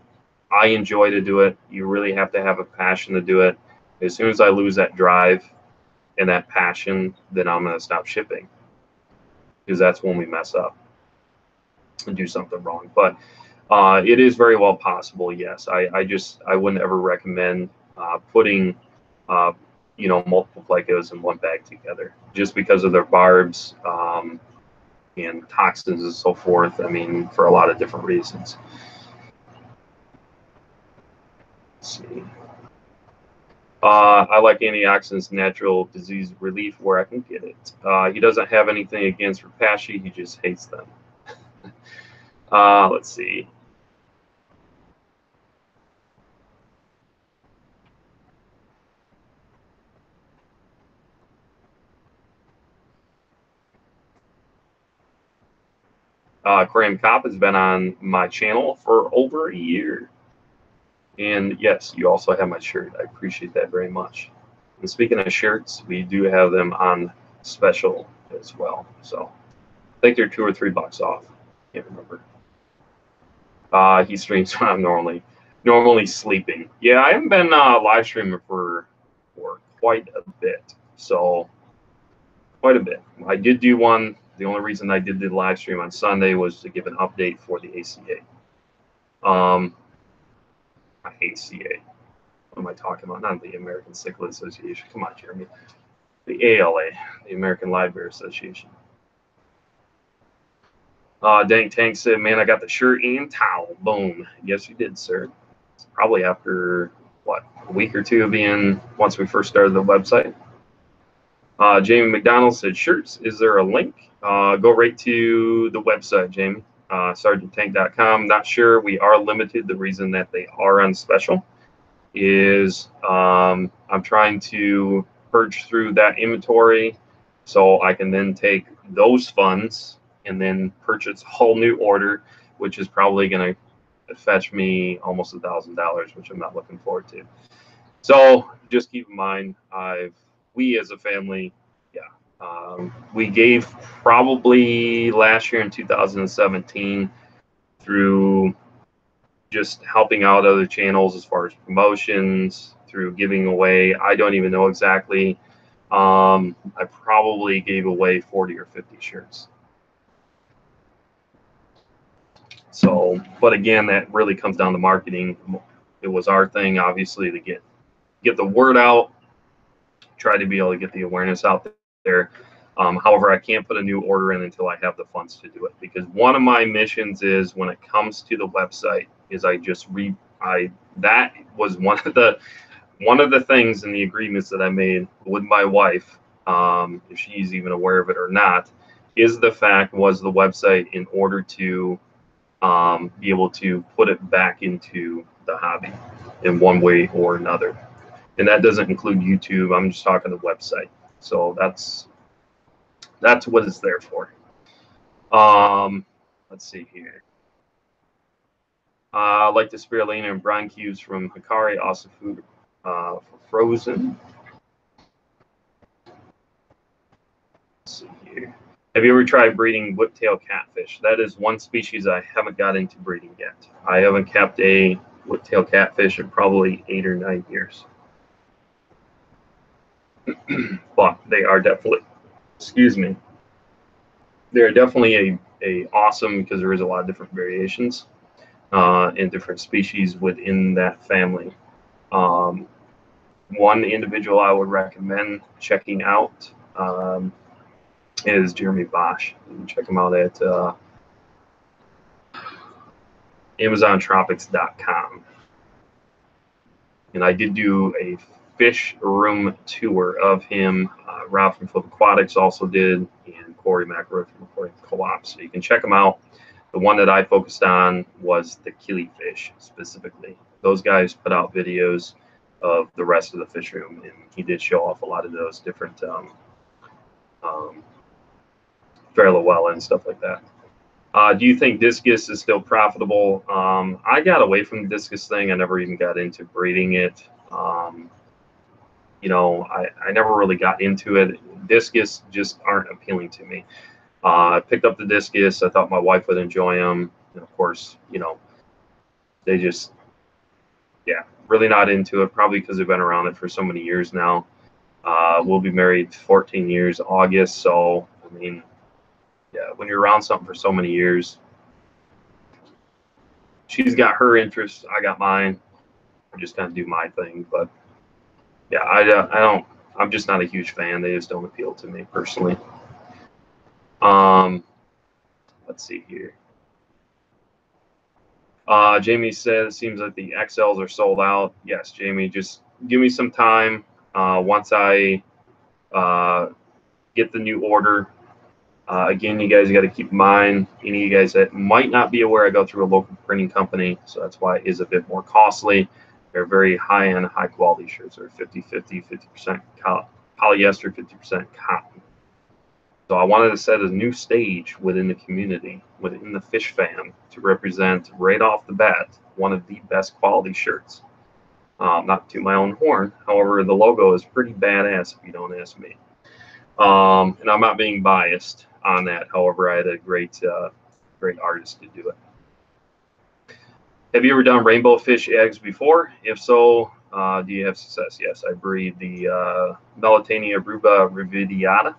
I enjoy to do it. You really have to have a passion to do it. As soon as I lose that drive and that passion, then I'm gonna stop shipping because that's when we mess up and do something wrong. But Uh, it is very well possible. Yes, I, I just I wouldn't ever recommend uh, putting uh, you know multiple plecos in one bag together just because of their barbs um, and toxins and so forth. I mean, for a lot of different reasons. Let's see. Uh, I like antioxidants, natural disease relief where I can get it. Uh, he doesn't have anything against Repashy, he just hates them. uh, let's see. Uh, Graham Kopp has been on my channel for over a year. And yes, you also have my shirt. I appreciate that very much. And speaking of shirts, we do have them on special as well. So I think they're two or three bucks off. Can't remember. Uh, he streams when I'm normally normally sleeping. Yeah, I haven't been uh, live streaming for for quite a bit. So quite a bit. I did do one. The only reason I did the live stream on Sunday was to give an update for the ACA. Um, I ACA. What am I talking about? Not the American Cichlid Association. Come on, Jeremy. The ALA, the American Livebearer Association. Uh, Dank Tank said, man, I got the shirt and towel. Boom. Yes, you did, sir. It's probably after, what, a week or two of being, once we first started the website. Uh, Jamie McDonald said, shirts, is there a link? Uh, go right to the website, Jamie uh, sergeanttank.com. Not sure. We are limited. The reason that they are on special is um, I'm trying to purge through that inventory so I can then take those funds and then purchase a whole new order, which is probably going to fetch me almost a thousand dollars, which I'm not looking forward to. So just keep in mind, I've we as a family um, we gave probably last year in 2017 through just helping out other channels as far as promotions, through giving away. I don't even know exactly. Um, I probably gave away 40 or 50 shirts. So, but again, that really comes down to marketing. It was our thing, obviously, to get get the word out, try to be able to get the awareness out there. Um, however, I can't put a new order in until I have the funds to do it because one of my missions is when it comes to the website is I just re I that was one of the one of the things in the agreements that I made with my wife, um, if she's even aware of it or not, is the fact was the website in order to um, be able to put it back into the hobby in one way or another. And that doesn't include YouTube. I'm just talking the website. So that's that's what it's there for. Um, let's see here. Uh, like the spirulina and brine cubes from Hikari, awesome food uh, for frozen. Let's see here. Have you ever tried breeding whiptail catfish? That is one species I haven't got into breeding yet. I haven't kept a whiptail catfish in probably eight or nine years. but they are definitely, excuse me, they're definitely a, a awesome because there is a lot of different variations uh, and different species within that family. Um, one individual I would recommend checking out um, is Jeremy Bosch. Check him out at uh, AmazonTropics.com. And I did do a fish room tour of him. Uh, Rob from Flip Aquatics also did, and Cory McElroy from Aquarium Co-op. So you can check them out. The one that I focused on was the killifish specifically. Those guys put out videos of the rest of the fish room, and he did show off a lot of those different um, um, and stuff like that. Uh, do you think discus is still profitable? Um, I got away from the discus thing. I never even got into breeding it. Um, you know, I, I never really got into it. Discus just aren't appealing to me. Uh, I picked up the discus. I thought my wife would enjoy them. And of course, you know, they just, yeah, really not into it. Probably because they've been around it for so many years now. Uh, we'll be married 14 years August. So, I mean, yeah, when you're around something for so many years, she's got her interests, I got mine. I just kind of do my thing, but yeah, I uh, I don't. I'm just not a huge fan. They just don't appeal to me personally. Um, let's see here. Uh, Jamie said it seems like the XLs are sold out. Yes, Jamie, just give me some time. Uh, once I uh, get the new order, uh, again, you guys got to keep in mind, any of you guys that might not be aware, I go through a local printing company, so that's why it is a bit more costly. They're very high end, high quality shirts. They're 50 50, 50% polyester, 50% cotton. So I wanted to set a new stage within the community, within the fish fam, to represent right off the bat one of the best quality shirts. Um, not to my own horn, however, the logo is pretty badass if you don't ask me. Um, and I'm not being biased on that. However, I had a great, uh, great artist to do it. Have you ever done rainbow fish eggs before? If so, uh, do you have success? Yes, I breed the uh, Melanotaenia ruba rividiata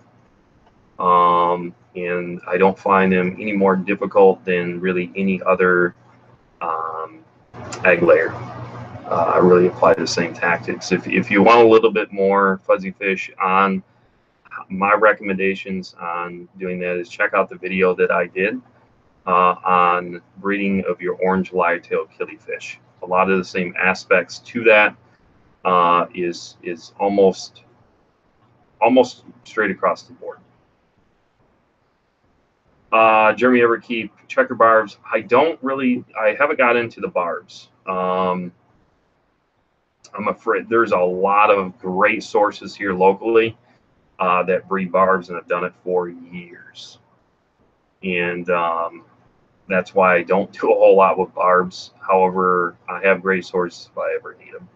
um, and I don't find them any more difficult than really any other um, egg layer. Uh, I really apply the same tactics. If, if you want a little bit more fuzzy fish on my recommendations on doing that is check out the video that I did uh, on breeding of your orange tail killifish. A lot of the same aspects to that uh, is is almost almost straight across the board. Uh, Jeremy ever keep checker barbs? I don't really. I haven't got into the barbs. Um, I'm afraid there's a lot of great sources here locally uh, that breed barbs and have done it for years, and um, that's why I don't do a whole lot with barbs. However, I have great sources if I ever need them.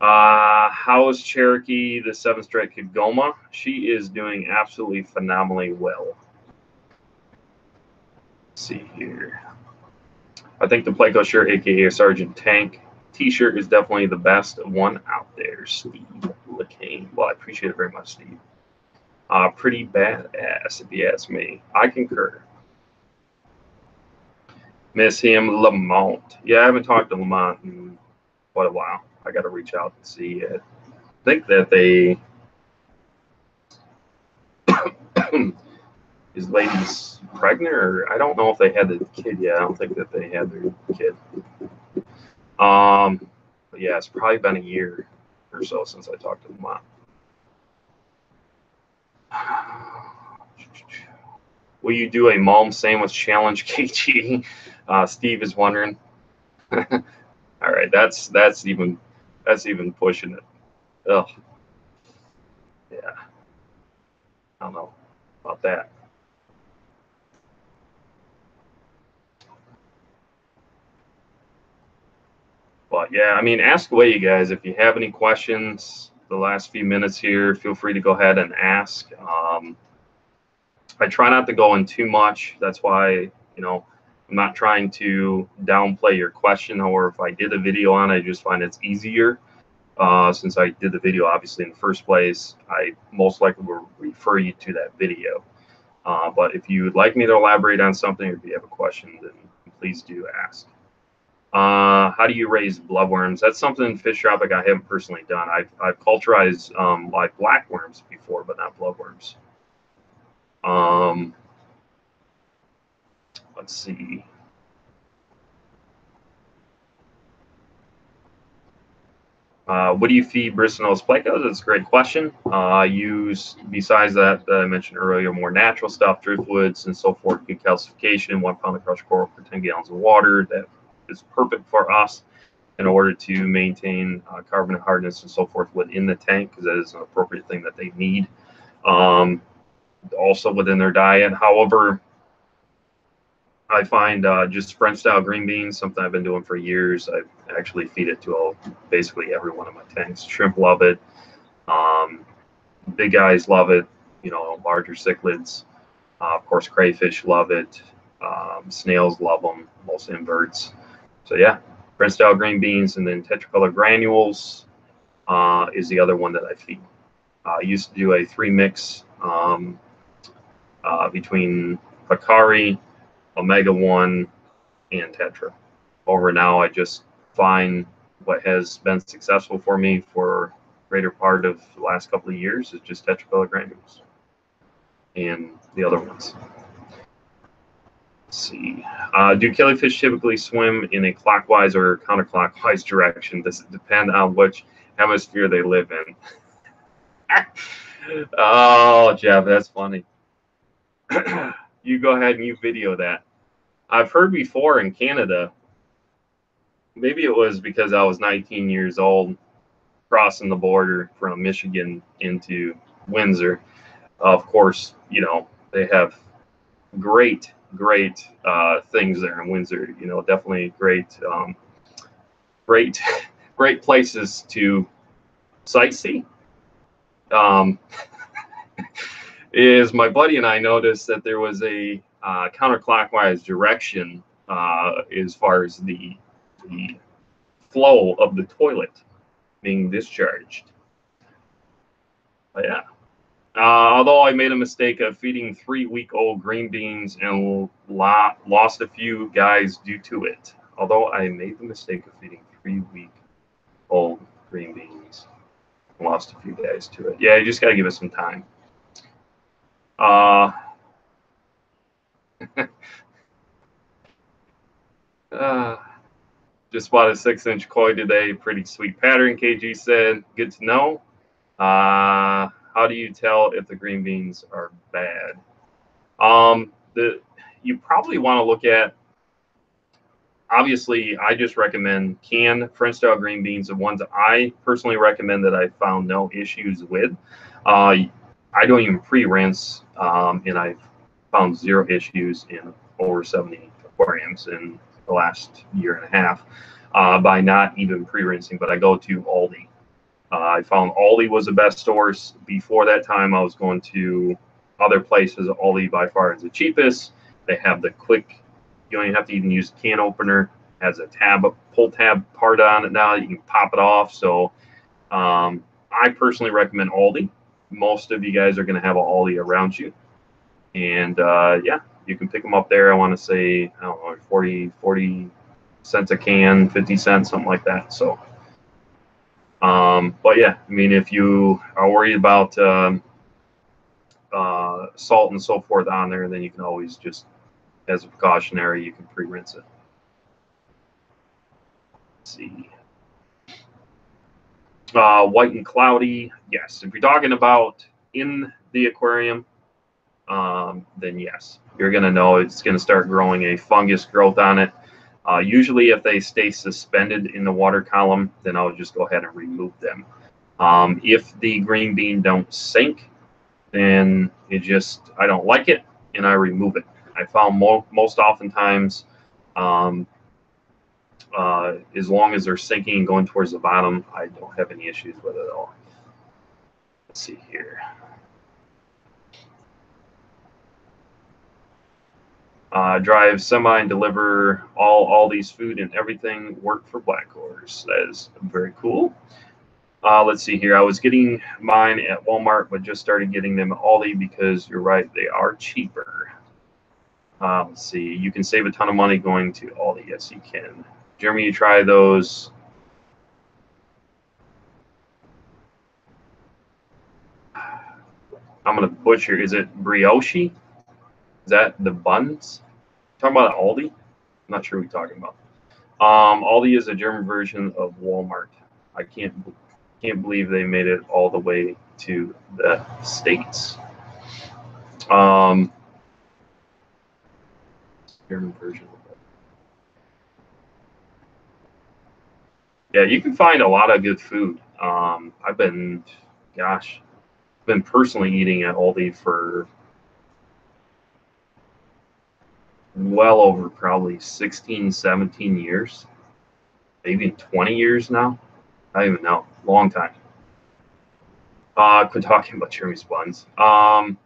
Uh, how is Cherokee, the seven stripe Kigoma? She is doing absolutely phenomenally well. Let's see here. I think the Pleco shirt, aka Sergeant Tank t-shirt, is definitely the best one out there. Steve LeCane. Well, I appreciate it very much, Steve. Uh, pretty badass, if you ask me. I concur. Miss him, Lamont. Yeah, I haven't talked to Lamont in quite a while. I got to reach out and see. I think that they is lady's pregnant or I don't know if they had the kid yet. I don't think that they had their kid. Um, but yeah, it's probably been a year or so since I talked to Lamont. Will you do a mom sandwich challenge, KG? Uh, Steve is wondering. All right, that's that's even that's even pushing it. Ugh. Yeah. I don't know about that. But yeah, I mean, ask away, you guys. If you have any questions, the last few minutes here, feel free to go ahead and ask. Um, I try not to go in too much. That's why, you know, I'm not trying to downplay your question, or if I did a video on it, I just find it's easier. Uh, since I did the video, obviously, in the first place, I most likely will refer you to that video. Uh, but if you would like me to elaborate on something, or if you have a question, then please do ask. Uh, how do you raise bloodworms? That's something Fish Tropic I haven't personally done. I've, I've culturized um, like blackworms before, but not bloodworms. Um, let's see. Uh, what do you feed bristlenose plecos? That's a great question. Uh, I use, besides that, that I mentioned earlier, more natural stuff, driftwoods and so forth, good calcification, one pound of crushed coral for 10 gallons of water. That is perfect for us in order to maintain uh, carbon hardness and so forth within the tank, because that is an appropriate thing that they need. Um, also within their diet. However, I find uh, just French style green beans, something I've been doing for years. I actually feed it to all, basically every one of my tanks. Shrimp love it. Um, big guys love it. You know, larger cichlids. Uh, of course, crayfish love it. Um, snails love them. Most inverts. So yeah, French style green beans, and then tetracolor granules uh, is the other one that I feed. Uh, I used to do a three mix um, uh, between Hikari, Omega 1, and Tetra. Over now, I just find what has been successful for me for greater part of the last couple of years is just tetrapellet granules and the other ones. Let's see. Uh, do killifish typically swim in a clockwise or counterclockwise direction? Does it depend on which hemisphere they live in? oh, Jeff, that's funny. you go ahead and you video that. I've heard before in Canada, maybe it was because I was 19 years old crossing the border from Michigan into Windsor. Of course, you know, they have great great uh, things there in Windsor. You know, definitely great, um, great, great places to sightsee. Um, is my buddy and I noticed that there was a uh, counterclockwise direction uh, as far as the the flow of the toilet being discharged. But yeah. Uh, although I made a mistake of feeding three week old green beans and lo- lost a few guys due to it. Although I made the mistake of feeding three week old green beans and lost a few guys to it. Yeah, you just got to give it some time. Uh, uh, just bought a six inch koi today. Pretty sweet pattern, KG said. Good to know. Uh, how do you tell if the green beans are bad? Um, the you probably want to look at. Obviously, I just recommend canned French style green beans, the ones I personally recommend that I found no issues with. Uh, I don't even pre-rinse, um, and I've found zero issues in over 70 aquariums in the last year and a half uh, by not even pre-rinsing. But I go to Aldi uh, I found Aldi was the best source. Before that time, I was going to other places. Aldi by far is the cheapest. They have the quick, you don't even have to even use a can opener. Has a tab, pull tab part on it now. You can pop it off. So um, I personally recommend Aldi. Most of you guys are going to have an Aldi around you. And uh, yeah, you can pick them up there. I want to say, I don't know, 40, 40 cents a can, 50 cents, something like that. So um, but yeah, I mean, if you are worried about um, uh, salt and so forth on there, then you can always just, as a precautionary, you can pre-rinse it. Let's see. Uh, white and cloudy, yes. If you're talking about in the aquarium, um, then yes, you're going to know it's going to start growing a fungus growth on it. Uh, usually, if they stay suspended in the water column, then I'll just go ahead and remove them. Um, if the green bean don't sink, then it just I don't like it and I remove it. I found mo- most oftentimes, um, uh, as long as they're sinking and going towards the bottom, I don't have any issues with it at all. Let's see here. Uh, drive semi and deliver all all these food and everything work for black horse. That is very cool. Uh, let's see here. I was getting mine at walmart but just started getting them at aldi because you're right they are cheaper. Uh, let's see. You can save a ton of money going to aldi. Yes you can. Jeremy you try those. I'm gonna butcher. Is it brioche is that the buns? Talking about Aldi? I'm not sure what you're talking about. Um, Aldi is a German version of Walmart. I can't can't believe they made it all the way to the states. Um, German version. Yeah, you can find a lot of good food. Um, I've been, gosh, been personally eating at Aldi for well over probably 16, 17 years, maybe 20 years now. I don't even know. Long time. Uh, quit talking about Jeremy's buns. Um,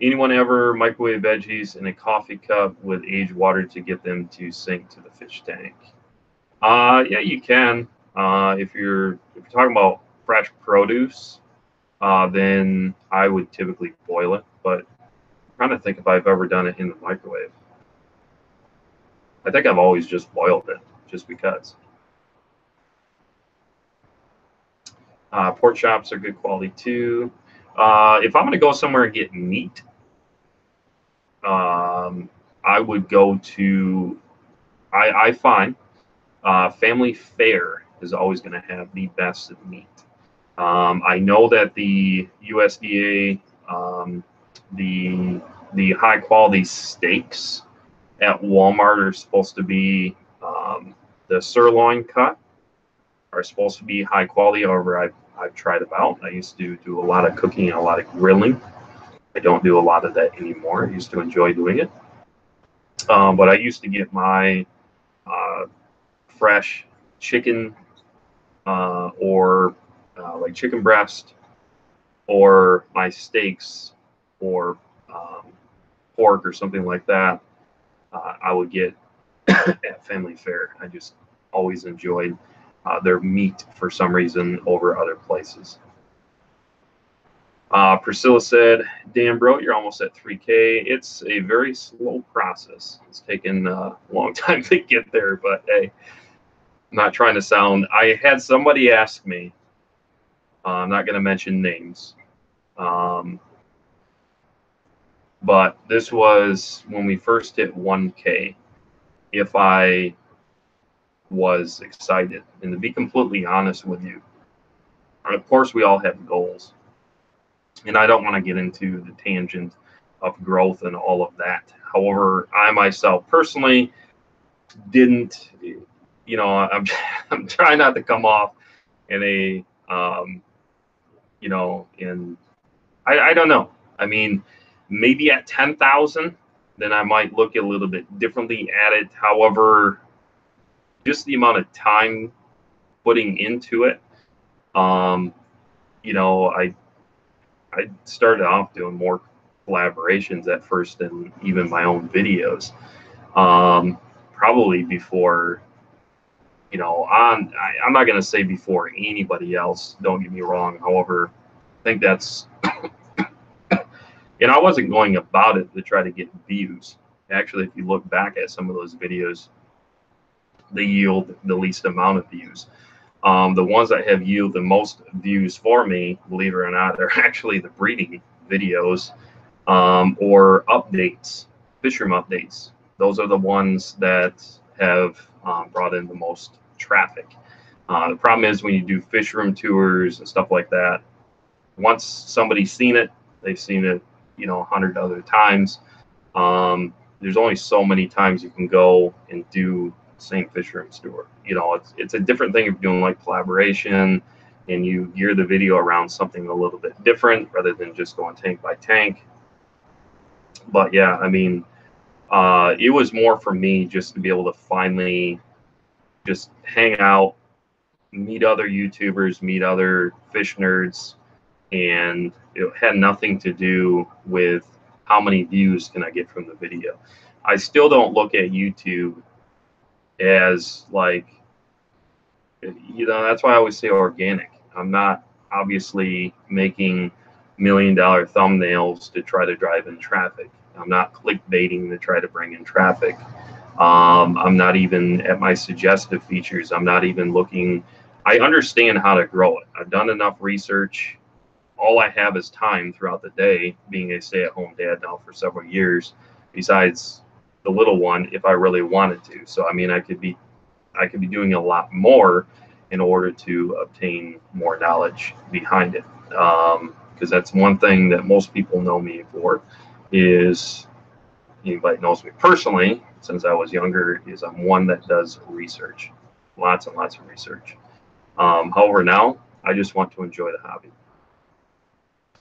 anyone ever microwave veggies in a coffee cup with aged water to get them to sink to the fish tank? Uh, yeah, you can. Uh, if you're if you're talking about fresh produce, uh, then I would typically boil it. But I'm trying to think if I've ever done it in the microwave. I think I've always just boiled it, just because. Uh, pork chops are good quality too. Uh, if I'm going to go somewhere and get meat, um, I would go to, I, I find uh, Family Fare is always going to have the best meat. Um, I know that the USDA, um, the the high quality steaks at Walmart are supposed to be um, the sirloin cut are supposed to be high quality. However, I've, I've tried about. I used to do a lot of cooking and a lot of grilling. I don't do a lot of that anymore. I used to enjoy doing it. Um, but I used to get my uh, fresh chicken uh, or uh, like chicken breast or my steaks or um, pork or something like that. Uh, I would get at Family Fare. I just always enjoyed uh, their meat for some reason over other places. Uh, Priscilla said, Dan bro, you're almost at 3K. It's a very slow process. It's taken uh, a long time to get there, but hey, I'm not trying to sound. I had somebody ask me. Uh, I'm not going to mention names, um, but this was when we first hit 1K. If I was excited. And to be completely honest with you, of course, we all have goals. And I don't want to get into the tangent of growth and all of that. However, I myself personally didn't, you know, I'm, I'm trying not to come off in a, um, you know, in, I, I don't know. I mean, maybe at 10,000, then I might look a little bit differently at it. However, just the amount of time putting into it. Um, you know, I I started off doing more collaborations at first than even my own videos. Um, probably before, you know, on I, I'm not gonna say before anybody else. Don't get me wrong. However, I think that's and I wasn't going about it to try to get views. Actually, if you look back at some of those videos, they yield the least amount of views. Um, the ones that have yielded the most views for me, believe it or not, they're actually the breeding videos um, or updates, fish room updates. Those are the ones that have um, brought in the most traffic. Uh, the problem is when you do fish room tours and stuff like that, once somebody's seen it, they've seen it, you know, a hundred other times. Um, there's only so many times you can go and do the same fish room tour. You know, it's it's a different thing if you're doing like collaboration and you gear the video around something a little bit different rather than just going tank by tank. But yeah, I mean, uh, it was more for me just to be able to finally just hang out, meet other YouTubers, meet other fish nerds, and it had nothing to do with how many views can I get from the video. I still don't look at YouTube as like you know that's why i always say organic. I'm not obviously making million dollar thumbnails to try to drive in traffic. I'm not clickbaiting to try to bring in traffic um, i'm not even at my suggestive features i'm not even looking i understand how to grow it i've done enough research all i have is time throughout the day being a stay-at-home dad now for several years besides the little one if I really wanted to. So I mean, I could be I could be doing a lot more in order to obtain more knowledge behind it. Because um, that's one thing that most people know me for is anybody knows me personally since I was younger is I'm one that does research, lots and lots of research. Um, however, now I just want to enjoy the hobby.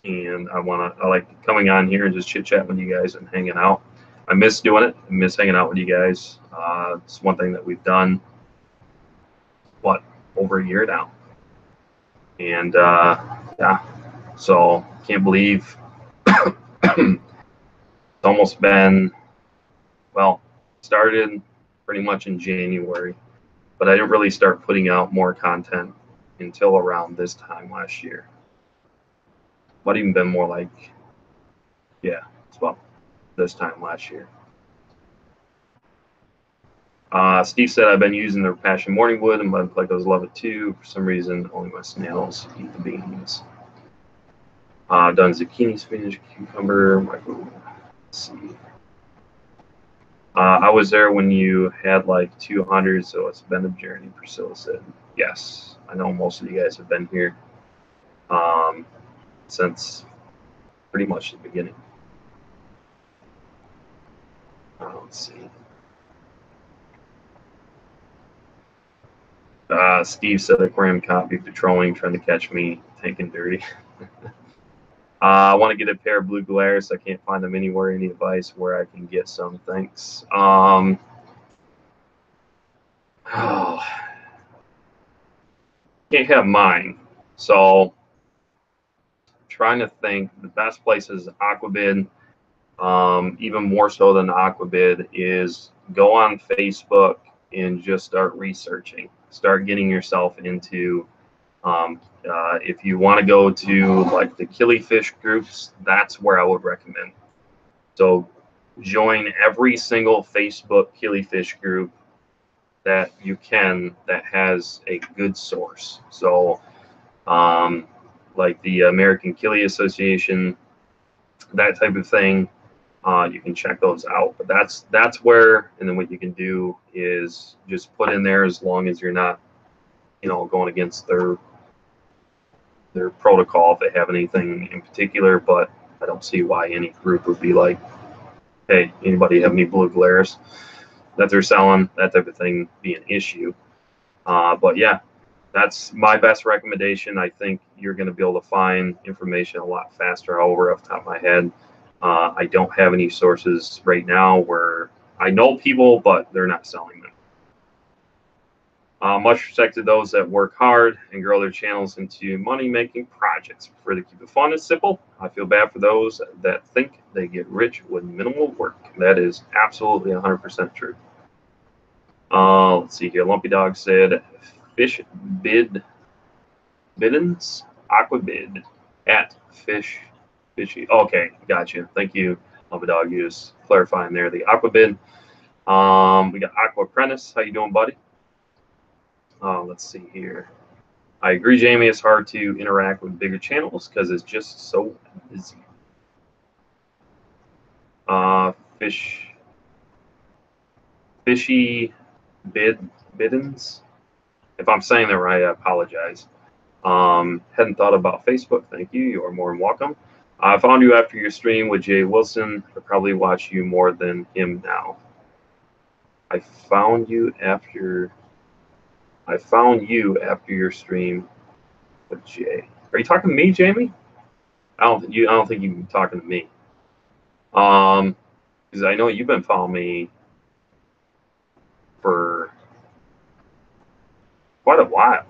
And I want to, I like coming on here and just chit chat with you guys and hanging out. I miss doing it. I miss hanging out with you guys. Uh, it's one thing that we've done, what, over a year now. And uh, yeah, so can't believe it's almost been, well, started pretty much in January, but I didn't really start putting out more content until around this time last year. Might even been more like, yeah, it's about this time last year. Uh, Steve said, I've been using the Passion Morning Wood and my plecos love it too. For some reason, only my snails eat the beans. Uh, done zucchini, spinach, cucumber. Let's see. Uh, I was there when you had like 200, so it's been a journey, Priscilla said. Yes, I know most of you guys have been here um, since pretty much the beginning. Uh, let's see. Uh, Steve said aquarium copy patrolling, trying to catch me tanking dirty. uh, I want to get a pair of blue Gularis. I can't find them anywhere. Any advice where I can get some? Thanks. Um, oh, can't have mine. So trying to think the best place is Aquabid. Um, even more so than Aquabid is go on Facebook and just start researching start getting yourself into um, uh, if you want to go to like the killifish groups that's where i would recommend so join every single facebook killifish group that you can that has a good source so um, like the american killie association that type of thing uh, you can check those out. But that's that's where, and then what you can do is just put in there as long as you're not, you know, going against their their protocol if they have anything in particular. But I don't see why any group would be like, hey, anybody have any blue gularis that they're selling, that type of thing be an issue. Uh, but yeah, that's my best recommendation. I think you're going to be able to find information a lot faster. However, off top of my head, uh, I don't have any sources right now where I know people, but they're not selling them. Uh, much respect to those that work hard and grow their channels into money-making projects. Prefer to keep it fun and simple. I feel bad for those that think they get rich with minimal work. That is absolutely 100% true. Uh, let's see here. Lumpy Dog said, fish bid biddens aqua bid at fish fishy. Okay, gotcha. Thank you, Lumpy Dog. You just clarifying there. The Aquabid. Um, we got Aqua Apprentice. How you doing, buddy? Uh, let's see here. I agree, Jamie. It's hard to interact with bigger channels because it's just so busy. Uh, fish, fishy bid biddens. If I'm saying that right, I apologize. Um, hadn't thought about Facebook. Thank you. You are more than welcome. I found you after your stream with Jay Wilson. I probably watch you more than him now. I found you after. I found you after your stream with Jay. Are you talking to me, Jamie? I don't. Think you. I don't think you're talking to me. Um, because I know you've been following me for quite a while.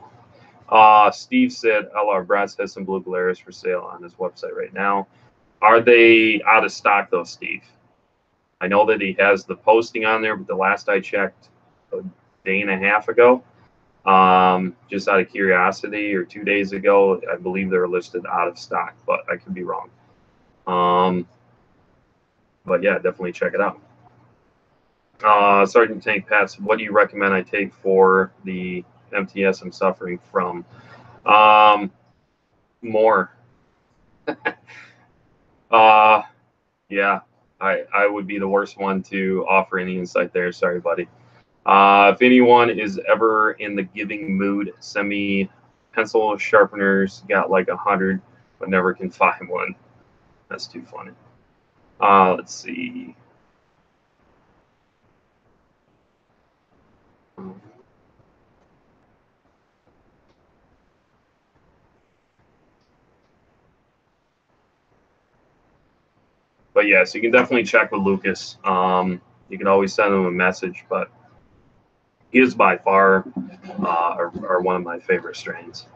Uh, Steve said LR Brass has some blue Gularis for sale on his website right now. Are they out of stock though, Steve? I know that he has the posting on there, but the last I checked a day and a half ago, um, just out of curiosity, or two days ago, I believe they were listed out of stock, but I could be wrong. Um, but yeah, definitely check it out. Uh, Sergeant Tank Pets, what do you recommend I take for the MTS I'm suffering from. Um, more. uh, yeah, I I would be the worst one to offer any insight there. Sorry, buddy. Uh, if anyone is ever in the giving mood, send me pencil sharpeners. Got like a hundred, but never can find one. That's too funny. Uh, let's see. but yeah, so you can definitely check with Lucas. Um, you can always send him a message, but is by far uh, are, are one of my favorite strains.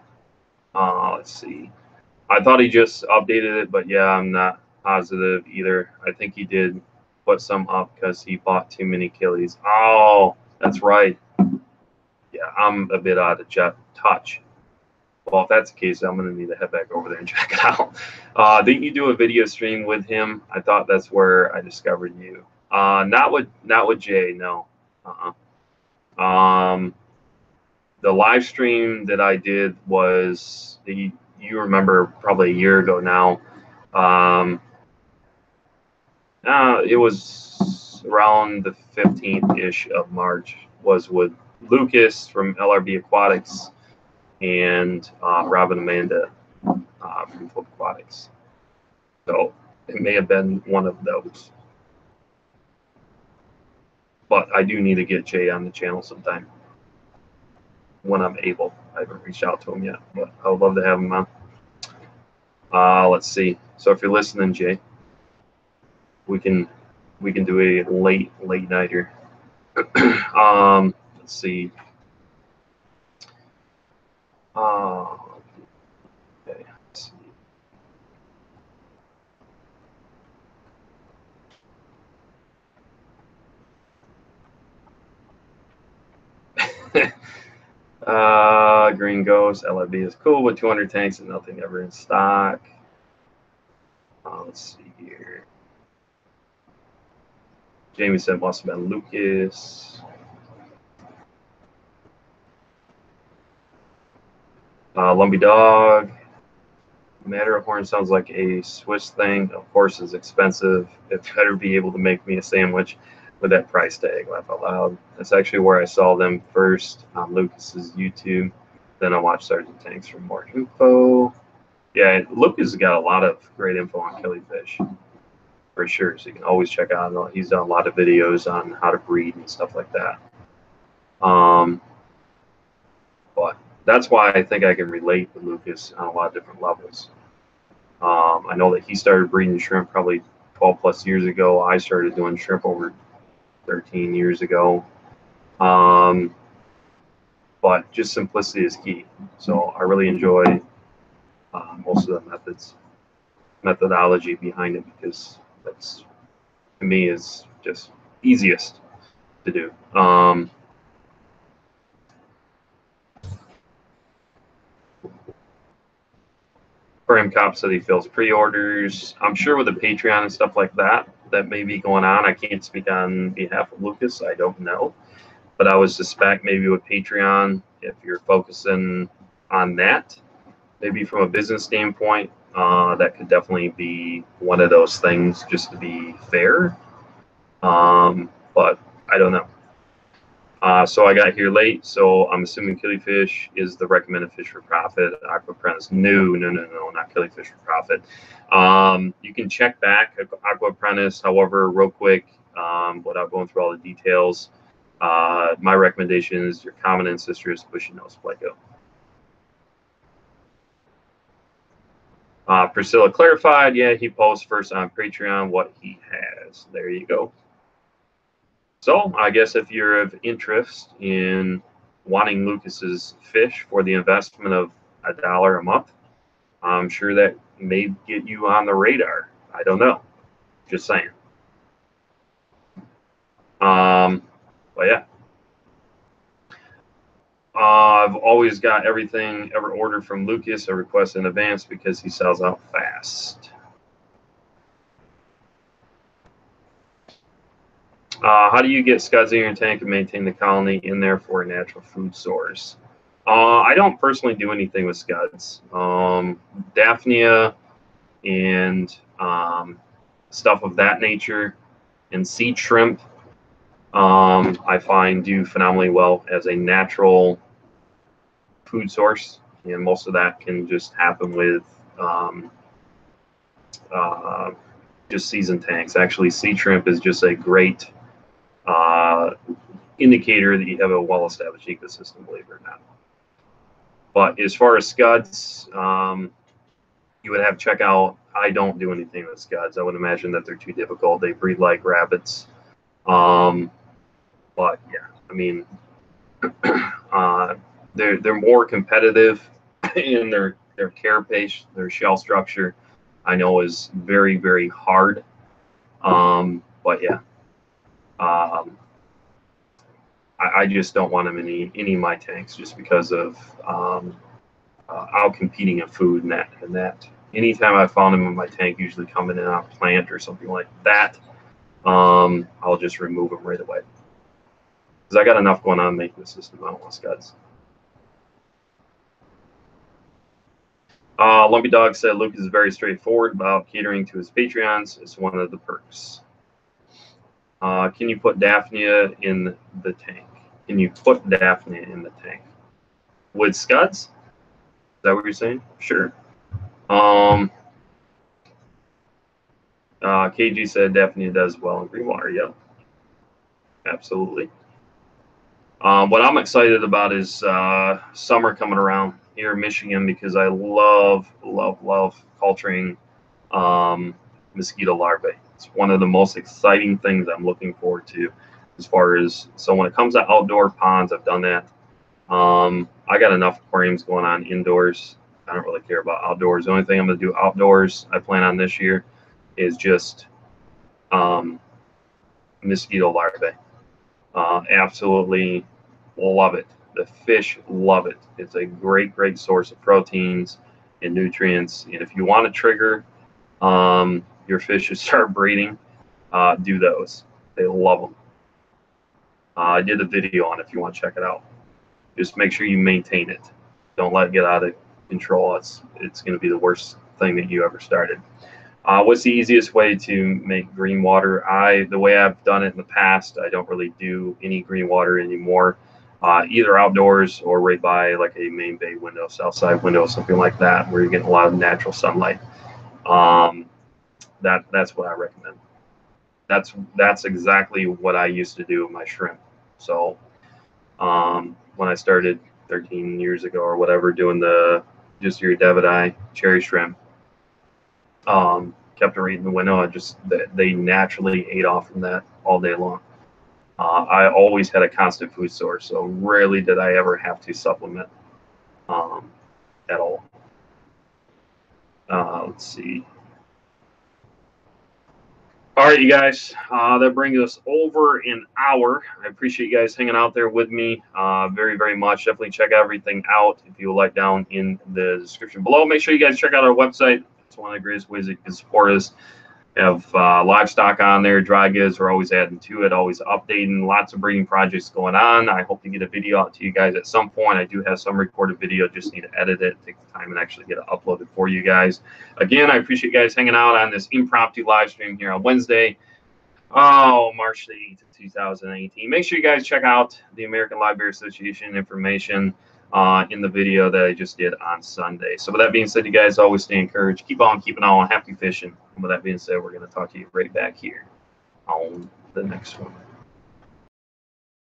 Uh, let's see. I thought he just updated it, but yeah, I'm not positive either. I think he did put some up because he bought too many killies. Oh, that's right. Yeah, I'm a bit out of jet touch. Well, if that's the case, I'm going to need to head back over there and check it out. Uh, didn't you do a video stream with him? I thought that's where I discovered you. Uh, not with not with Jay, no. Uh-uh. Um, the live stream that I did was you remember probably a year ago now. Um, uh, it was around the 15th ish of March. Was with Lucas from LRB Aquatics and uh, Robin Amanda uh, from Flip Aquatics. So it may have been one of those. But I do need to get Jay on the channel sometime when I'm able. I haven't reached out to him yet, but I would love to have him on. Uh, let's see. So if you're listening, Jay, we can we can do a late late night here. um, let's see. Uh, okay. Let's see. Uh, Green Ghost, LFB is cool, but 200 tanks and nothing ever in stock. Uh, let's see here. Jamie said must have been Lucas. Uh, Lumpy Dog. Matterhorn sounds like a Swiss thing. Of course, is expensive. It better be able to make me a sandwich with that price tag. Laugh out loud. That's actually where I saw them first on Lucas's YouTube. Then I watched Sergeant Tanks for more info. Yeah, Lucas has got a lot of great info on killifish for sure. So you can always check out. He's done a lot of videos on how to breed and stuff like that. Um, but that's why I think I can relate with Lucas on a lot of different levels. Um, I know that he started breeding shrimp probably 12 plus years ago. I started doing shrimp over 13 years ago. Um, but just simplicity is key. So I really enjoy uh, most of the methods, methodology behind it because that's to me is just easiest to do. Um, Graham Cop said he fills pre-orders. I'm sure with the Patreon and stuff like that, that may be going on. I can't speak on behalf of Lucas. I don't know, but I would suspect maybe with Patreon, if you're focusing on that, maybe from a business standpoint, uh, that could definitely be one of those things, just to be fair. Um, but I don't know. Uh, so I got here late, so I'm assuming killifish is the recommended fish for profit. Aquaprentis, no, no, no, no, not killifish for profit. Um, you can check back Aquaprentis, however, real quick, um, without going through all the details. Uh, my recommendation is your common Ancistrus, bushy nose pleco. Uh, Priscilla clarified, yeah, he posts first on Patreon what he has. There you go. So I guess if you're of interest in wanting Lucas's fish for the investment of a dollar a month, I'm sure that may get you on the radar. I don't know. Just saying. Um, but yeah. Uh, I've always got everything ever ordered from Lucas a request in advance because he sells out fast. Uh, how do you get scuds in your tank and maintain the colony in there for a natural food source? Uh, I don't personally do anything with scuds. Um, Daphnia and um, stuff of that nature and seed shrimp, um, I find do phenomenally well as a natural food source. And most of that can just happen with um, uh, just seasoned tanks. Actually, seed shrimp is just a great uh, indicator that you have a well-established ecosystem, believe it or not. But as far as scuds, um, you would have check out. I don't do anything with scuds. I would imagine that they're too difficult. They breed like rabbits. Um, but yeah, I mean, uh, they're they're more competitive in their their carapace, their shell structure. I know is very very hard. Um, but yeah, um, I, I, just don't want them in any, any of my tanks just because of um, uh, out competing in food and that and that. Anytime I found them in my tank, usually coming in on a plant or something like that, um, I'll just remove them right away because I got enough going on making the system. I don't want scuds. Uh, Lumpy Dog said Luke is very straightforward about catering to his Patreons. It's one of the perks. Uh, can you put Daphnia in the tank? Can you put Daphnia in the tank? With scuds? Is that what you're saying? Sure. Um, uh, KG said Daphnia does well in green water. Yep. Absolutely. Um, what I'm excited about is uh, summer coming around here in Michigan because I love, love, love culturing um, mosquito larvae. One of the most exciting things I'm looking forward to as far as so when it comes to outdoor ponds, I've done that. Um, I got enough aquariums going on indoors. I don't really care about outdoors. The only thing I'm going to do outdoors, I plan on this year, is just um, mosquito larvae. Uh, absolutely love it. The fish love it. It's a great, great source of proteins and nutrients. And if you want to trigger um, your fish to start breeding, uh, do those. They love them. Uh, I did a video on it if you want to check it out. Just make sure you maintain it. Don't let it get out of control. It's it's going to be the worst thing that you ever started. Uh, what's the easiest way to make green water? I the way I've done it in the past, I don't really do any green water anymore uh, either outdoors or right by like a main bay window, south side window, something like that, where you're getting a lot of natural sunlight. Um, that that's what I recommend. That's that's exactly what I used to do with my shrimp. So um, when I started 13 years ago or whatever, doing the just your davidi cherry shrimp, um, kept them in the window. I just they, they naturally ate off from that all day long. Uh, I always had a constant food source, so rarely did I ever have to supplement um, at all. Uh, let's see. All right, you guys, uh, that brings us over an hour. I appreciate you guys hanging out there with me uh, very, very much. Definitely check everything out if you would like down in the description below. Make sure you guys check out our website. It's one of the greatest ways you can support us have uh, livestock on there, dry goods. We're always adding to it, always updating. Lots of breeding projects going on. I hope to get a video out to you guys at some point. I do have some recorded video, just need to edit it, take the time and actually get it uploaded for you guys. Again, I appreciate you guys hanging out on this impromptu live stream here on Wednesday. Oh, March the 8th 2018. Make sure you guys check out the American Livebearer Association information uh, in the video that I just did on Sunday. So with that being said, you guys always stay encouraged. Keep on keeping on. Happy fishing. And with that being said, we're going to talk to you right back here on the next one.